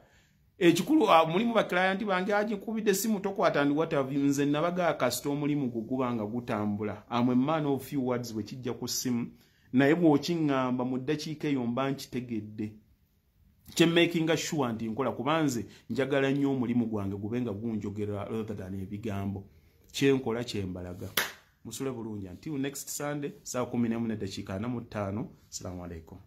Ekikulu mulimu bakirayanti bange agikubidde simu tokwatandi watavu nze nabagaa kasita omulimu gwe guba nga gutambula. Amwe man of few words bwe kijja ku simu naye bw'okiŋŋamba mu ddakiika eyo mba nkitegedde kyemakinga sure nti nkola kubanze njagala nnyo omulimu gwange gube nga gunjogera rather than ebigambo. Kyenkola kyembalaga musule bulungi. Until next sunday saa 1 neddakiika 45 salamu aleikum